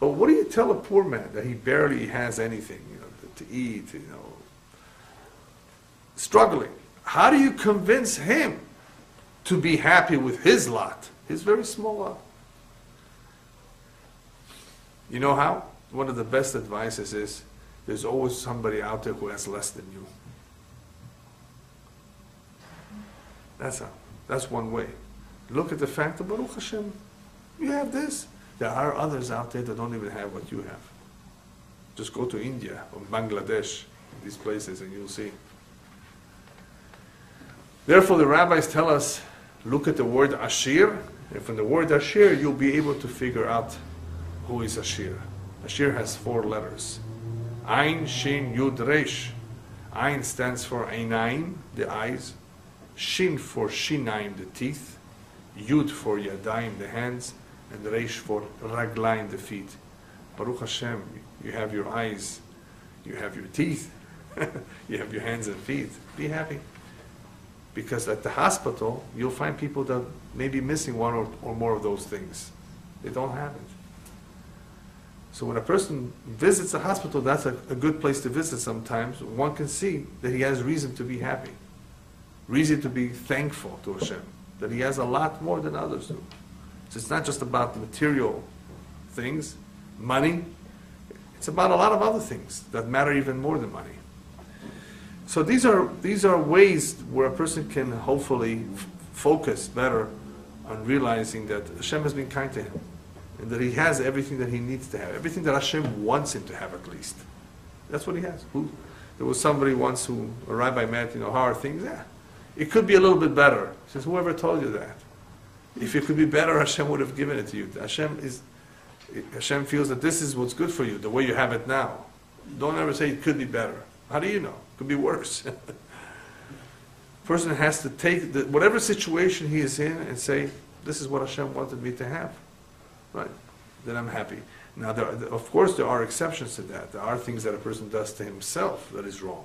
But what do you tell a poor man that he barely has anything, you know, to, to eat, you know, struggling? How do you convince him to be happy with his lot, his very small lot? You know how? One of the best advices is there's always somebody out there who has less than you. That's how. That's one way. Look at the fact that Baruch Hashem, you have this. There are others out there that don't even have what you have. Just go to India or Bangladesh, these places, and you'll see. Therefore, the rabbis tell us look at the word Ashir, and from the word Ashir, you'll be able to figure out who is Ashir. Ashir has four letters Ein, Shin, Yud, Resh. Ein stands for Einaim, the eyes. Shin for Shinaim, the teeth. Yud for Yadayim, the hands. And Resh for Raglaim, the feet. Baruch Hashem, you have your eyes, you have your teeth, *laughs* you have your hands and feet. Be happy. Because at the hospital, you'll find people that may be missing one or, or more of those things. They don't have it. So when a person visits a hospital, that's a, a, good place to visit sometimes. One can see that he has reason to be happy, reason to be thankful to Hashem, that he has a lot more than others do. So it's not just about material things, money, it's about a lot of other things that matter even more than money. So these are, these are ways where a person can hopefully focus better on realizing that Hashem has been kind to him and that he has everything that he needs to have, everything that Hashem wants him to have at least. That's what he has. Who, there was somebody once who a rabbi met, you know, how are things? Yeah, it could be a little bit better. He says, whoever told you that? If it could be better, Hashem would have given it to you. Hashem is, Hashem feels that this is what's good for you, the way you have it now. Don't ever say it could be better. How do you know? It could be worse. *laughs* Person has to take the, whatever situation he is in and say, this is what Hashem wanted me to have right? Then I'm happy. Now, there, of course, there are exceptions to that. There are things that a person does to himself that is wrong.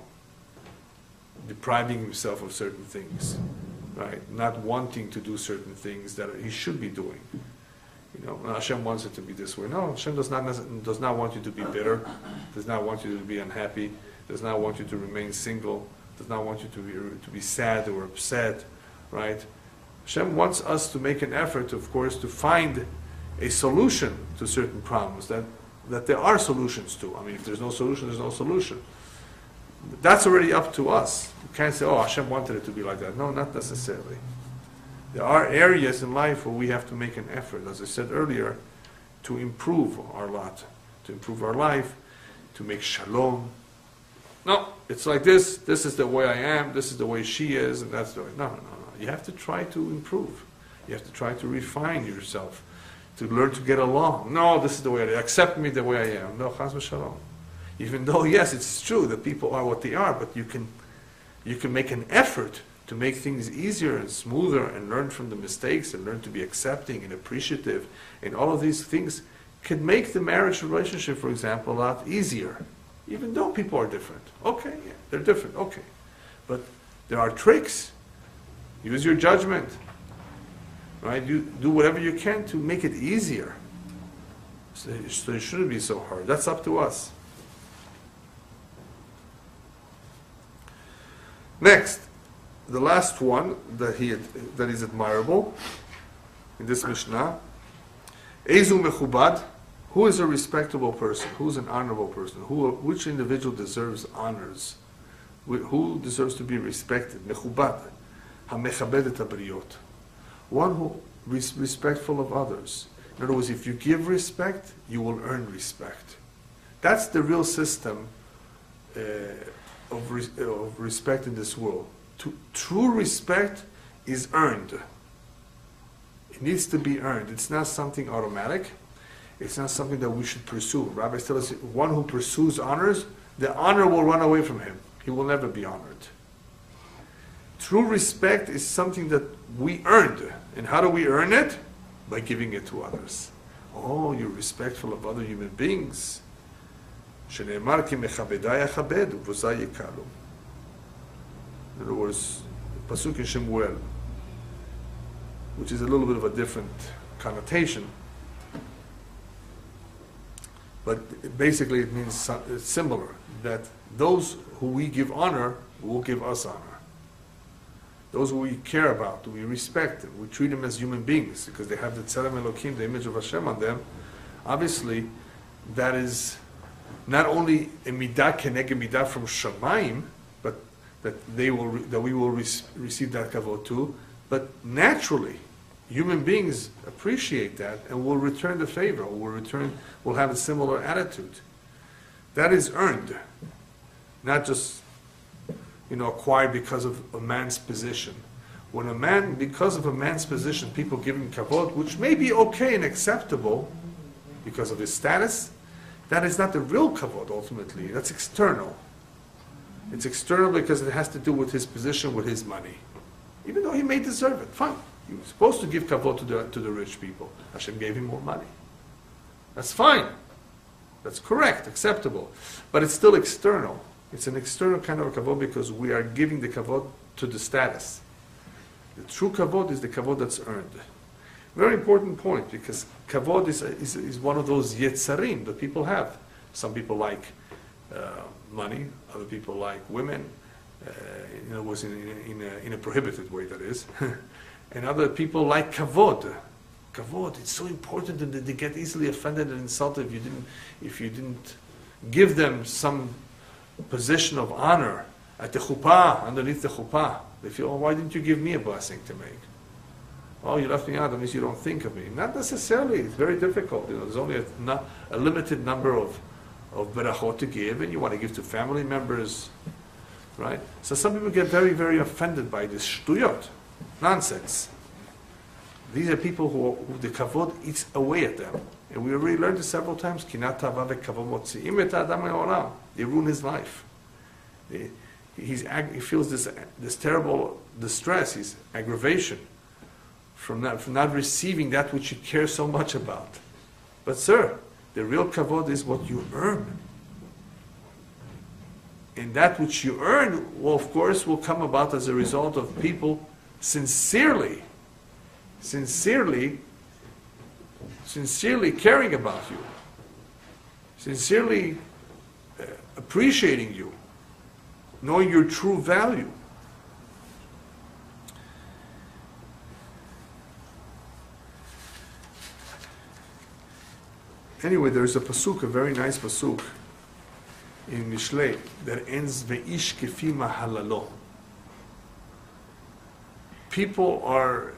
Depriving himself of certain things, right? Not wanting to do certain things that he should be doing. You know, Hashem wants it to be this way. No, Hashem does not does not want you to be bitter, does not want you to be unhappy, does not want you to remain single, does not want you to be to be sad or upset, right? Hashem wants us to make an effort, of course, to find a solution to certain problems that, that there are solutions to. I mean, if there's no solution, there's no solution. That's already up to us. You can't say, oh, Hashem wanted it to be like that. No, not necessarily. There are areas in life where we have to make an effort, as I said earlier, to improve our lot, to improve our life, to make shalom. No, it's like this, this is the way I am, this is the way she is, and that's the way. No, no, no. You have to try to improve. You have to try to refine yourself, to learn to get along. No, this is the way I. Accept me the way I am. No, chas v'shalom. Even though, yes, it's true that people are what they are, but you can, you can make an effort to make things easier and smoother and learn from the mistakes and learn to be accepting and appreciative. And all of these things can make the marriage relationship, for example, a lot easier. Even though people are different. Okay, yeah, they're different, okay. But there are tricks. Use your judgment. Right? You do whatever you can to make it easier. So, so it shouldn't be so hard. That's up to us. Next, the last one that he that is admirable in this Mishnah. Ezu mechubad. Who is a respectable person? Who is an honorable person? Who, which individual deserves honors? Who deserves to be respected? Mechubad. Hamechabed et One who is respectful of others. In other words, if you give respect, you will earn respect. That's the real system uh, of, of respect in this world. To, true respect is earned. It needs to be earned. It's not something automatic. It's not something that we should pursue. Rabbi tells us one who pursues honors, the honor will run away from him. He will never be honored. True respect is something that we earned. And how do we earn it? By giving it to others. Oh, you're respectful of other human beings. שנאמר כי מכבדי אכבד ובוזי יקלו. In other words, Pasuk in Shemuel, which is a little bit of a different connotation, but basically it means similar, that those who we give honor will give us honor. Those who we care about, we respect them, we treat them as human beings because they have the Tzelem Elohim, the image of Hashem on them. Obviously, that is not only a midah keneged midah from Shemaim, but that they will that we will re- receive that kavod too. But naturally, human beings appreciate that and will return the favor, will return, will have a similar attitude. That is earned, not just you know acquired because of a man's position. When a man, because of a man's position, people give him kavod, which may be okay and acceptable because of his status, that is not the real kavod ultimately. That's external. It's external because it has to do with his position, with his money. Even though he may deserve it, fine. He was supposed to give kavod to the, to the rich people. Hashem gave him more money. That's fine. That's correct, acceptable. But it's still external. It's an external kind of kavod because we are giving the kavod to the status. The true kavod is the kavod that's earned. Very important point because kavod is, is, is one of those yetzarim that people have. Some people like uh, money, other people like women, uh, in other words, in, in, a, in a prohibited way, that is. *laughs* and other people like kavod. Kavod, it's so important that they get easily offended and insulted if you didn't, if you didn't give them some position of honor at the chuppah, underneath the chuppah. They feel, oh, why didn't you give me a blessing to make? Oh, you left me out, that means you don't think of me. Not necessarily. It's very difficult. You know, there's only a, not, a limited number of, of berachot to give, and you want to give to family members, right? So some people get very, very offended by this shtuyot, nonsense. These are people who, who the kavod eats away at them. And we already learned this several times. They ruin his life. They, he's, he feels this, this terrible distress, his aggravation from not, from not receiving that which you care so much about. But, sir, the real kavod is what you earn. And that which you earn, will, of course, will come about as a result of people sincerely, sincerely, sincerely caring about you, sincerely uh, appreciating you, knowing your true value. Anyway, there's a pasuk, a very nice pasuk, in Mishlei that ends ve'ish kefi mahalalo. People are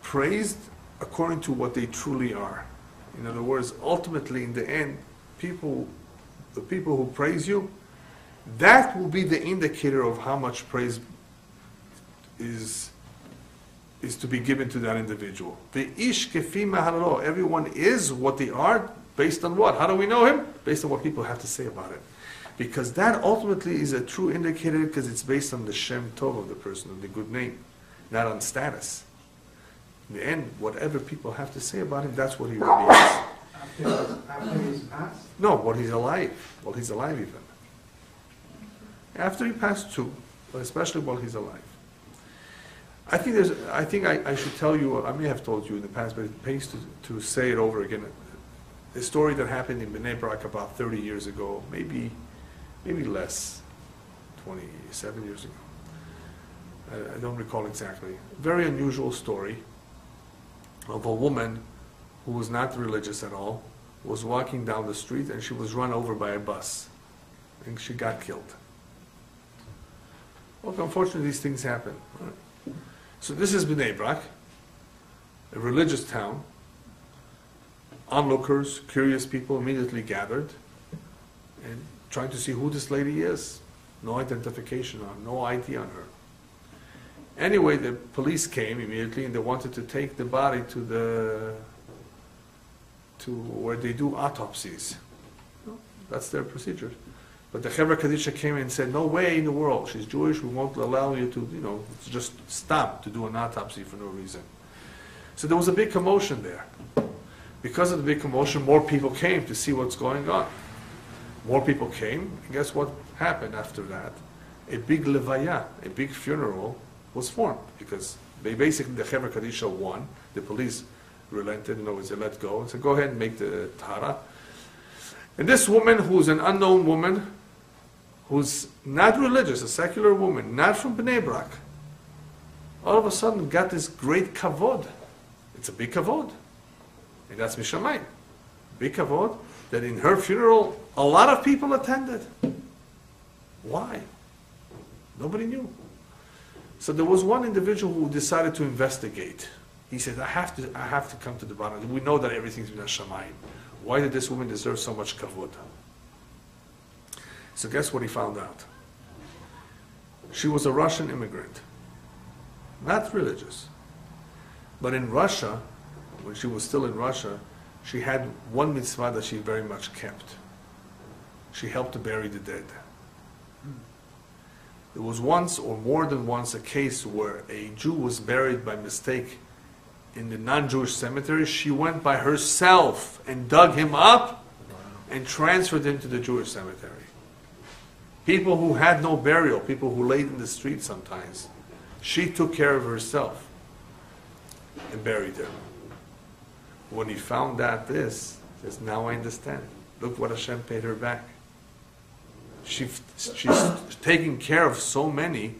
praised according to what they truly are. In other words, ultimately, in the end, people, the people who praise you, that will be the indicator of how much praise is is to be given to that individual. The ish kefi mahalalo. Everyone is what they are based on what? How do we know him? Based on what people have to say about it. Because that ultimately is a true indicator because it's based on the Shem Tov of the person, of the good name, not on status. In the end, whatever people have to say about him, that's what he really is. After? No, while he's alive. While he's alive even. After he passed too, but especially while he's alive. I think there's, I think I, I should tell you, I may have told you in the past, but it pays to, to say it over again. A story that happened in Bnei Brak about 30 years ago, maybe, maybe less, 27 years ago. I, I don't recall exactly. Very unusual story of a woman who was not religious at all, was walking down the street and she was run over by a bus. And she got killed. Well, unfortunately, these things happen. right? So this is Bnei Brak, a religious town. Onlookers, curious people immediately gathered and trying to see who this lady is. No identification on, no ID on her. Anyway, the police came immediately and they wanted to take the body to the to where they do autopsies. That's their procedure. But the Chevra Kadisha came in and said, no way in the world, she's Jewish, we won't allow you to, you know, just stop to do an autopsy for no reason. So there was a big commotion there. Because of the big commotion, more people came to see what's going on. More people came, and guess what happened after that? A big levaya, a big funeral was formed, because they basically, the Chevra Kadisha won, the police relented, other words, they let go, and said, go ahead and make the Tahara. And this woman, who's an unknown woman, who's not religious, a secular woman, not from Bnei Brak, all of a sudden got this great kavod. It's a big kavod. And that's Mishamayim. Big kavod that in her funeral, a lot of people attended. Why? Nobody knew. So there was one individual who decided to investigate. He said, I have to, I have to come to the bottom. We know that everything's been Shamayim. Why did this woman deserve so much kavod? So guess what he found out? She was a Russian immigrant, not religious. But in Russia, when she was still in Russia, she had one mitzvah that she very much kept. She helped to bury the dead. There was once or more than once a case where a Jew was buried by mistake in the non-Jewish cemetery. She went by herself and dug him up and transferred him to the Jewish cemetery. People who had no burial, people who laid in the street sometimes, she took care of herself and buried them. When he found out this, he says, now I understand. Look what Hashem paid her back. She, she's taking care of so many,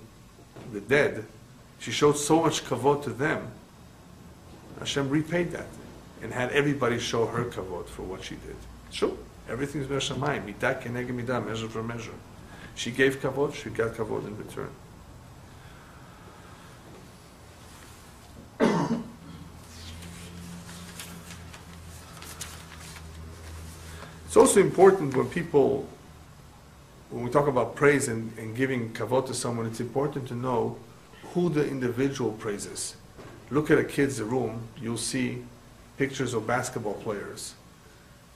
the dead. She showed so much kavod to them. Hashem repaid that and had everybody show her kavod for what she did. Sure, everything's Hashemayim, midah keneged measure for measure. She gave kavod, she got kavod in return. *clears throat* It's also important when people, when we talk about praise and, and giving kavod to someone, it's important to know who the individual praises. Look at a kid's room, you'll see pictures of basketball players.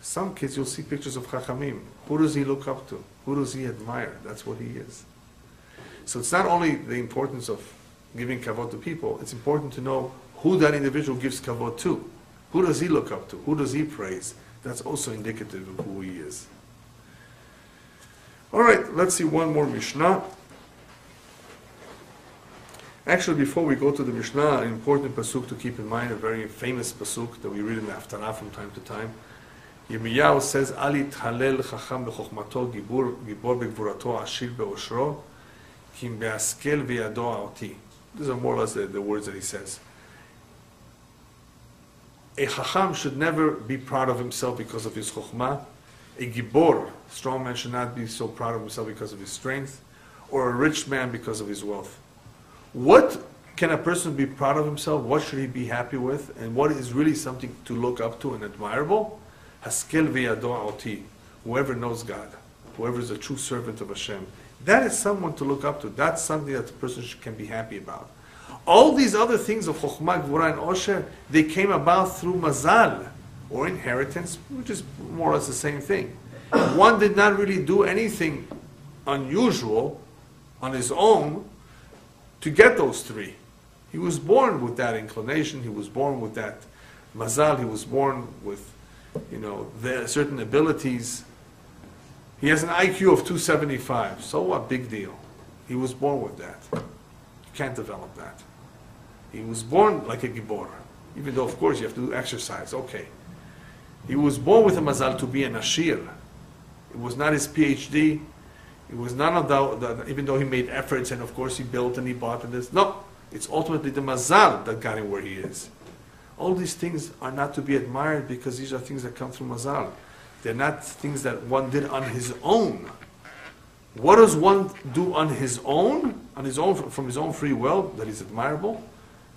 Some kids, you'll see pictures of Chachamim. Who does he look up to? Who does he admire? That's what he is. So it's not only the importance of giving kavod to people, it's important to know who that individual gives kavod to. Who does he look up to? Who does he praise? That's also indicative of who he is. All right, let's see one more Mishnah. Actually, before we go to the Mishnah, an important pasuk to keep in mind, a very famous pasuk that we read in the Haftarah from time to time. Yirmiyahu says, Ali thalel chacham b'chokhmato, gibor, gibor b'gvurato, ashir be'oshro, kim be'askel v'yado aoti. These are more or less the, the words that he says. A chacham should never be proud of himself because of his chokhmah, A gibor, strong man should not be so proud of himself because of his strength, or a rich man because of his wealth. What can a person be proud of himself? What should he be happy with? And what is really something to look up to and admirable? V'yado oti. Whoever knows God, whoever is a true servant of Hashem, that is someone to look up to. That's something that the person can be happy about. All these other things of Chokhmah, Gvura, and Osher, they came about through mazal, or inheritance, which is more or less the same thing. One did not really do anything unusual on his own to get those three. He was born with that inclination, he was born with that mazal, he was born with, you know, the certain abilities. He has an IQ of 275, so what, big deal. He was born with that. You can't develop that. He was born like a gibor, even though, of course, you have to do exercise. Okay. He was born with a mazal to be an ashir. It was not his PhD. It was none of that, even though he made efforts and, of course, he built and he bought and this. No, it's ultimately the mazal that got him where he is. All these things are not to be admired because these are things that come through mazal. They're not things that one did on his own. What does one do on his own, on his own, from his own free will, that is admirable?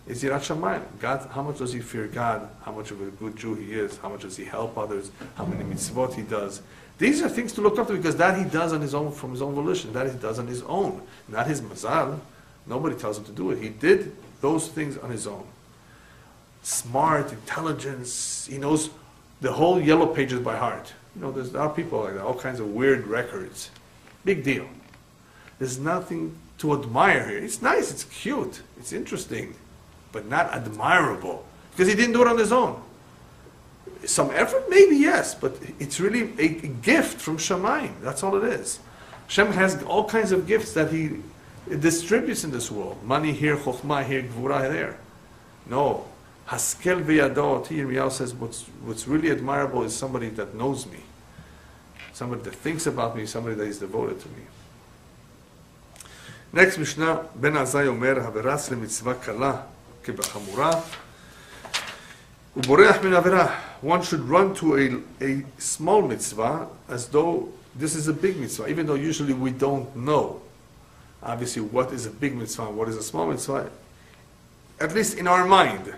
Is Yirat Shamayim. God, how much does he fear God? How much of a good Jew he is? How much does he help others? How many mitzvot he does? These are things to look up to because that he does on his own, from his own volition. That he does on his own, not his mazal. Nobody tells him to do it. He did those things on his own. Smart, intelligence. He knows the whole yellow pages by heart. You know, there's, there are people like that, all kinds of weird records. Big deal. There's nothing to admire here. It's nice, it's cute, it's interesting, but not admirable because he didn't do it on his own. Some effort, maybe yes, but it's really a gift from Shemaim. That's all it is. Hashem has all kinds of gifts that He distributes in this world. Money here, chokhmah here, gvura there. No. Haskel v'yadot, Yirmiyahu says, what's, what's really admirable is somebody that knows me. Somebody that thinks about me, somebody that is devoted to me. Next Mishnah, Ben Azai Omer, Haveras lemitzvah kala kebachamura, uboreach min averah. One should run to a, a small mitzvah as though this is a big mitzvah, even though usually we don't know, obviously, what is a big mitzvah and what is a small mitzvah, at least in our mind.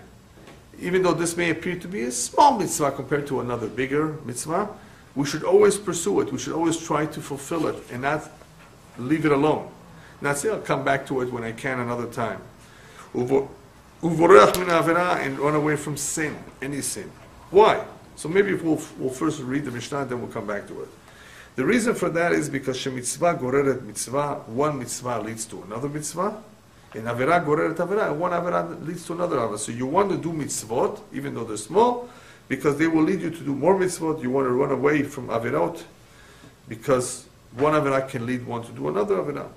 Even though this may appear to be a small mitzvah compared to another bigger mitzvah, we should always pursue it. We should always try to fulfill it and not leave it alone. Not say, I'll come back to it when I can another time. And run away from sin, any sin. Why? So maybe we'll, we'll first read the Mishnah, then we'll come back to it. The reason for that is because shemitzvah mitzvah, one mitzvah leads to another mitzvah, and avera goreret avera, and one avera leads to another avera. So you want to do mitzvot, even though they're small, because they will lead you to do more mitzvot. You want to run away from averot, because one avera can lead one to do another avera.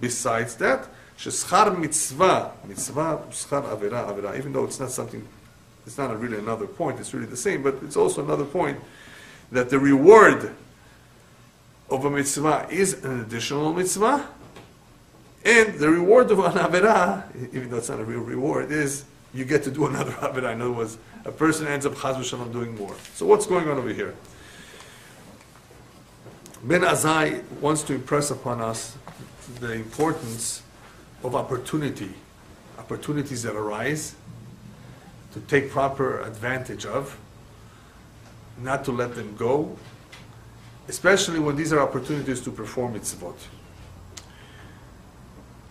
Besides that, sheschar mitzvah, mitzvah, schar avera, avera, even though it's not something, it's not really another point, it's really the same, but it's also another point that the reward of a mitzvah is an additional mitzvah, and the reward of an avera, even though it's not a real reward, is you get to do another *laughs* avera. In other words, a person ends up chas v'shalom doing more. So what's going on over here? Ben Azai wants to impress upon us the importance of opportunity, opportunities that arise, to take proper advantage of, not to let them go, especially when these are opportunities to perform mitzvot.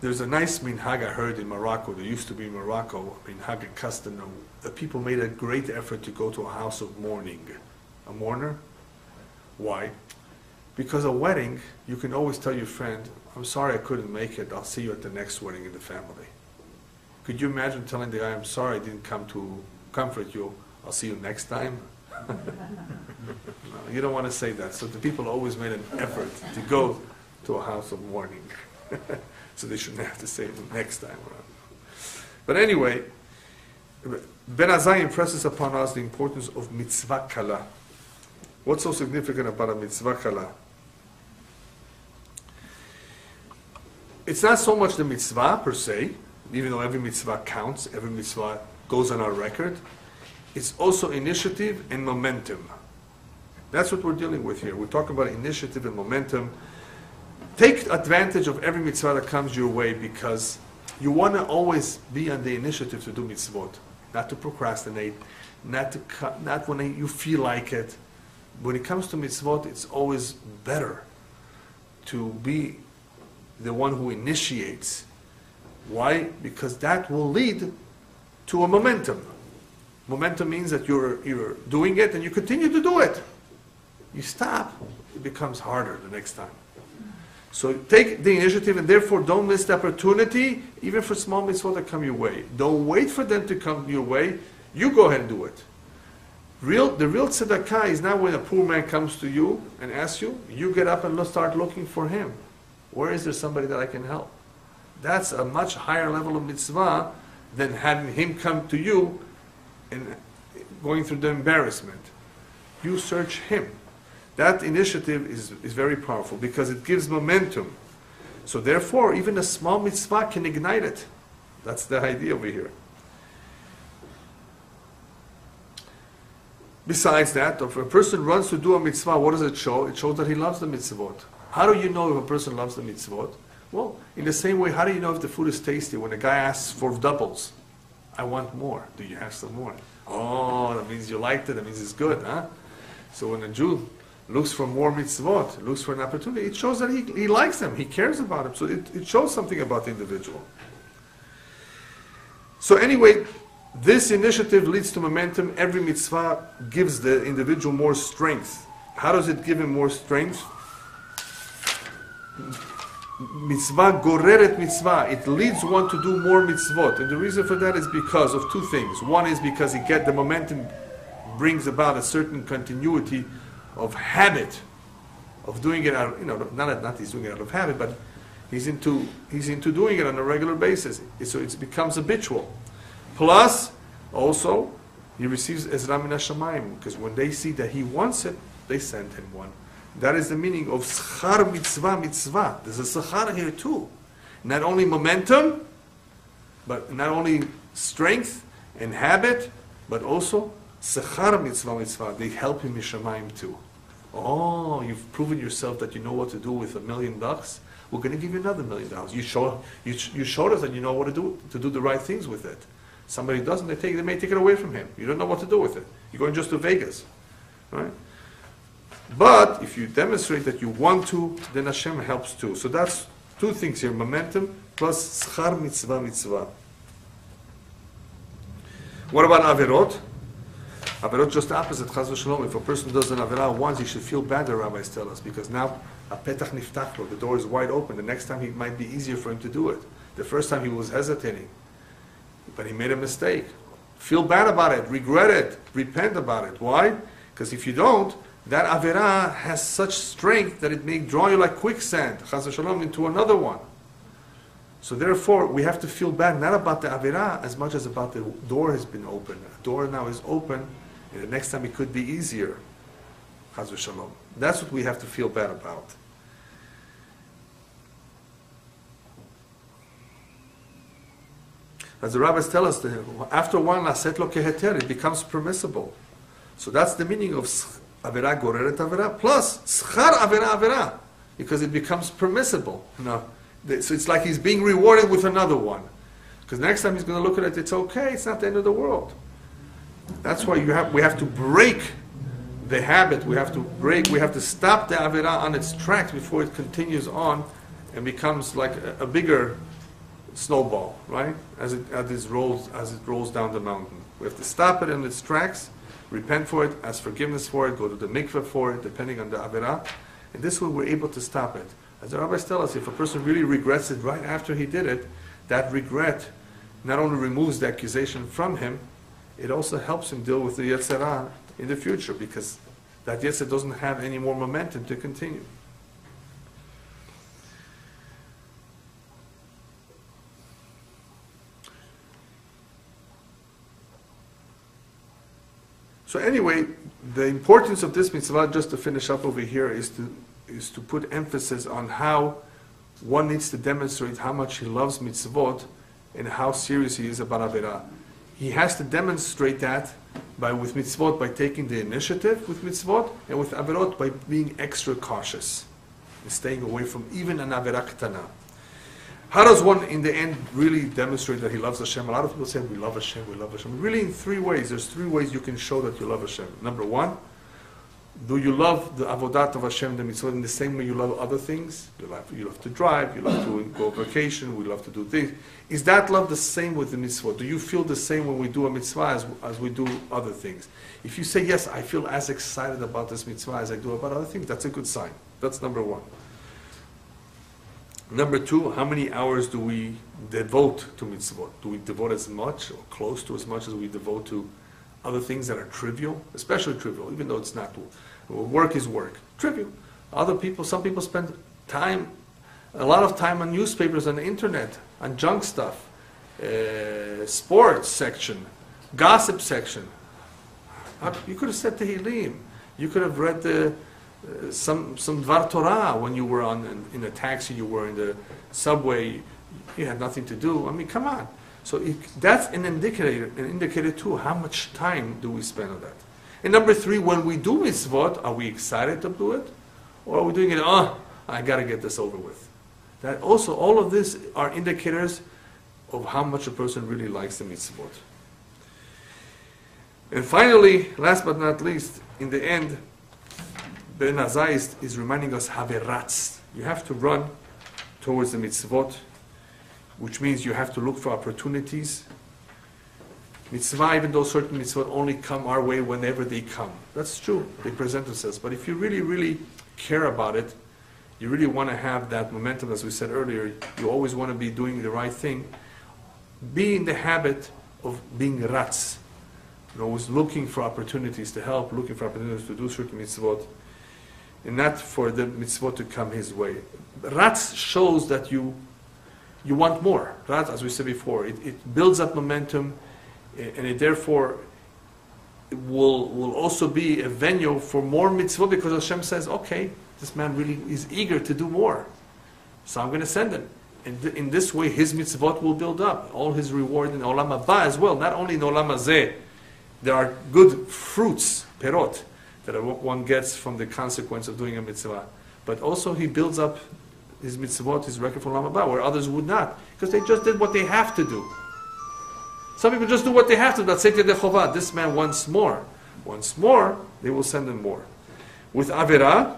There's a nice minhag I heard in Morocco, there used to be in Morocco, minhag custom, that people made a great effort to go to a house of mourning. A mourner? Why? Because a wedding, you can always tell your friend, I'm sorry I couldn't make it, I'll see you at the next wedding in the family. Could you imagine telling the guy, I'm sorry I didn't come to comfort you, I'll see you next time? no, *laughs* you don't want to say that. So the people always made an effort to go to a house of mourning. *laughs* so they shouldn't have to say it next time around. But anyway, Ben Azai impresses upon us the importance of mitzvah kala. What's so significant about a mitzvah kala? It's not so much the mitzvah per se, even though every mitzvah counts, every mitzvah goes on our record. It's also initiative and momentum. That's what we're dealing with here. We're talking about initiative and momentum. Take advantage of every mitzvah that comes your way because you want to always be on the initiative to do mitzvot, not to procrastinate, not to not when you feel like it. When it comes to mitzvot, it's always better to be the one who initiates. Why? Because that will lead to a momentum. Momentum means that you're, you're doing it and you continue to do it. You stop, it becomes harder the next time. So take the initiative and therefore don't miss the opportunity, even for small mitzvot that come your way. Don't wait for them to come your way. You go ahead and do it. Real, the real tzedakah is not when a poor man comes to you and asks you, you get up and start looking for him. Where is there somebody that I can help? That's a much higher level of mitzvah than having him come to you and going through the embarrassment. You search him. That initiative is, is very powerful because it gives momentum. So therefore, even a small mitzvah can ignite it. That's the idea over here. Besides that, if a person runs to do a mitzvah, what does it show? It shows that he loves the mitzvot. How do you know if a person loves the mitzvot? Well, in the same way, how do you know if the food is tasty? When a guy asks for doubles, I want more. Do you have some more? Oh, that means you liked it. That means it's good, huh? So when a Jew looks for more mitzvot, looks for an opportunity, it shows that he, he likes them, he cares about them. So it, it shows something about the individual. So anyway, this initiative leads to momentum. Every mitzvah gives the individual more strength. How does it give him more strength? Mitzvah goreret mitzvah. It leads one to do more mitzvot. And the reason for that is because of two things. One is because it get the momentum brings about a certain continuity of habit of doing it out, you know, not that not he's doing it out of habit, but he's into he's into doing it on a regular basis. So it becomes habitual. Plus, also, he receives Ezra min Hashamayim, because when they see that he wants it, they send him one. That is the meaning of schar mitzvah mitzvah. There's a schar here too. Not only momentum, but not only strength and habit, but also schar mitzvah mitzvah. They help him Mishamayim too. Oh, you've proven yourself that you know what to do with a million bucks. We're going to give you another million dollars. You show you, you showed us that you know what to do to do the right things with it. Somebody doesn't, they take they may take it away from him. You don't know what to do with it. You're going just to Vegas, right? But if you demonstrate that you want to, then Hashem helps too. So that's two things here: momentum plus schar mitzvah mitzvah. What about averot? Averot just opposite. Chas v'shalom. If a person does an averah once, he should feel bad. The rabbis tell us because now a petach niftach the door is wide open. The next time it might be easier for him to do it. The first time he was hesitating, but he made a mistake. Feel bad about it, regret it, repent about it. Why? Because if you don't, that averah has such strength that it may draw you like quicksand, chas v'shalom, into another one. So therefore, we have to feel bad not about the averah as much as about the door has been opened. The door now is open, and the next time it could be easier. That's what we have to feel bad about. As the rabbis tell us, after one laset lo keheter, it becomes permissible. So that's the meaning of avera goreret avera plus schar avera avera, because it becomes permissible. No, so it's like he's being rewarded with another one. Because next time he's going to look at it, it's okay. It's not the end of the world. That's why you have we have to break the habit. We have to break. We have to stop the avera on its tracks before it continues on and becomes like a, a bigger snowball, right? As it, as it rolls as it rolls down the mountain. We have to stop it in its tracks, repent for it, ask forgiveness for it, go to the mikveh for it, depending on the avera. And this way we're able to stop it. As the rabbis tell us, if a person really regrets it right after he did it, that regret not only removes the accusation from him, it also helps him deal with the Yetzirah in the future because that Yetzirah doesn't have any more momentum to continue. So anyway, the importance of this mitzvah, just to finish up over here, is to is to put emphasis on how one needs to demonstrate how much he loves mitzvot and how serious he is about avirah. He has to demonstrate that by with mitzvot by taking the initiative with mitzvot, and with averot by being extra cautious, and staying away from even an averah ketana. How does one, in the end, really demonstrate that he loves Hashem? A lot of people say we love Hashem, we love Hashem. Really, in three ways. There's three ways you can show that you love Hashem. Number one, do you love the avodat of Hashem, the mitzvot, in the same way you love other things? You love, you love to drive, you love to go vacation, we love to do things. Is that love the same with the mitzvot? Do you feel the same when we do a mitzvah as, as we do other things? If you say, yes, I feel as excited about this mitzvah as I do about other things, that's a good sign. That's number one. Number two, how many hours do we devote to mitzvot? Do we devote as much or close to as much as we devote to other things that are trivial, especially trivial, even though it's not work is work, trivial. Other people, some people spend time, a lot of time on newspapers, on the internet, on junk stuff, uh, sports section, gossip section. You could have said Tehillim. You could have read the uh, some some Dvar Torah when you were on in a taxi, you were in the subway, you had nothing to do. I mean, come on. So it, that's an indicator, an indicator too. How much time do we spend on that? And number three, when we do mitzvot, are we excited to do it, or are we doing it? Oh, I got to get this over with. That also, all of this are indicators of how much a person really likes the mitzvot. And finally, last but not least, in the end, Ben Azai is reminding us haveratz. You have to run towards the mitzvot, which means you have to look for opportunities. Mitzvah, even though certain mitzvot only come our way whenever they come. That's true, they present themselves. But if you really, really care about it, you really want to have that momentum, as we said earlier, you always want to be doing the right thing. Be in the habit of being ratz. You're always looking for opportunities to help, looking for opportunities to do certain mitzvot and not for the mitzvot to come his way. Ratz shows that you you want more. Ratz, as we said before, it, it builds up momentum, eh, and it therefore will will also be a venue for more mitzvot because Hashem says, okay, this man really is eager to do more, so I'm going to send him. And th- in this way, his mitzvot will build up, all his reward in olam haba as well, not only in olam hazeh. There are good fruits, perot, that one gets from the consequence of doing a mitzvah. But also he builds up his mitzvot, his record for Lama where others would not, because they just did what they have to do. Some people just do what they have to. That's the chovah. This man wants more. Once more, they will send him more. With avera,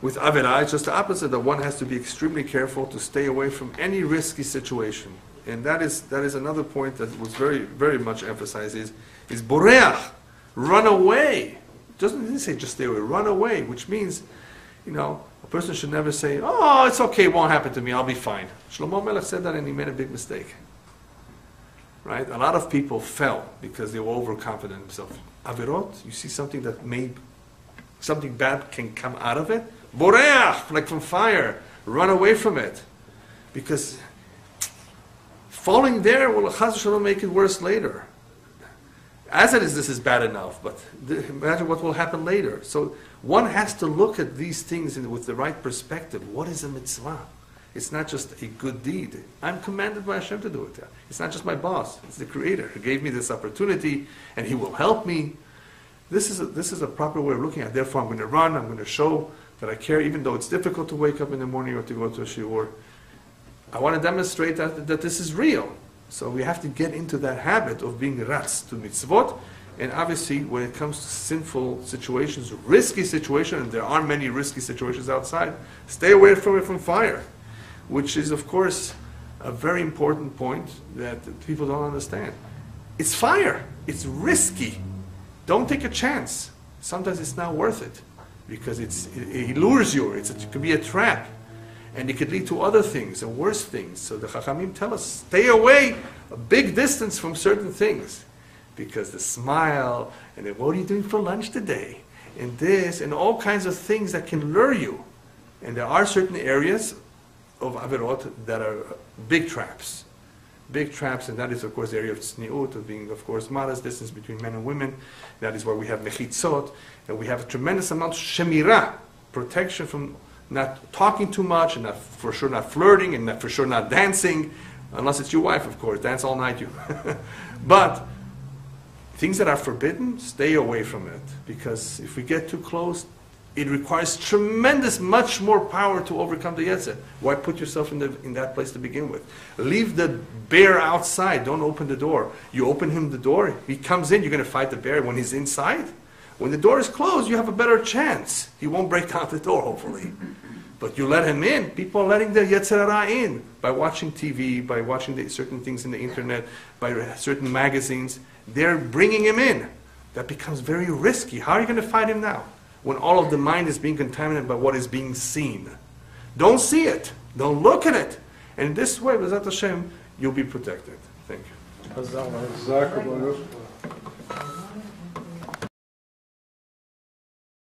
with avera, it's just the opposite. That one has to be extremely careful to stay away from any risky situation. And that is that is another point that was very very much emphasized. Is is boreach run away. Doesn't didn't say just stay away, run away, which means, you know, a person should never say, oh, it's okay, it won't happen to me, I'll be fine. Shlomo Melech said that and he made a big mistake. Right? A lot of people fell because they were overconfident themselves. Averot, you see something that may, something bad can come out of it, boreach, like from fire, run away from it. Because falling there will make it worse later. As it is, this is bad enough, but imagine what will happen later. So one has to look at these things in, with the right perspective. What is a mitzvah? It's not just a good deed. I'm commanded by Hashem to do it. It's not just my boss. It's the Creator who gave me this opportunity, and He will help me. This is a, this is a proper way of looking at it. Therefore, I'm going to run. I'm going to show that I care, even though it's difficult to wake up in the morning or to go to a shiur. I want to demonstrate that, that this is real. So we have to get into that habit of being ratz to mitzvot. And obviously, when it comes to sinful situations, risky situations, and there are many risky situations outside, stay away from it from fire, which is, of course, a very important point that people don't understand. It's fire. It's risky. Don't take a chance. Sometimes it's not worth it because it's, it, it lures you. It's it could be a trap and it could lead to other things and worse things. So the Chachamim tell us, stay away a big distance from certain things. Because the smile, and then what are you doing for lunch today? And this, and all kinds of things that can lure you. And there are certain areas of Averot that are big traps. Big traps, and that is, of course, the area of tzniut, of being, of course, modest distance between men and women. That is where we have mechitzot, and we have a tremendous amount of shemirah, protection from not talking too much, and not, for sure not flirting, and not, for sure not dancing, unless it's your wife, of course. Dance all night, you. *laughs* but Things that are forbidden, stay away from it. Because if we get too close, it requires tremendous, much more power to overcome the Yetzer. Why put yourself in, the, in that place to begin with? Leave the bear outside. Don't open the door. You open him the door, he comes in, you're going to fight the bear when he's inside. When the door is closed, you have a better chance. He won't break *laughs* down the door, hopefully. But you let him in. People are letting the Yetzer Hara in by watching TV, by watching the, certain things in the internet, by certain magazines. They're bringing him in. That becomes very risky. How are you going to fight him now? When all of the mind is being contaminated by what is being seen. Don't see it. Don't look at it. And this way, B'ezrat Hashem, you'll be protected. Thank you.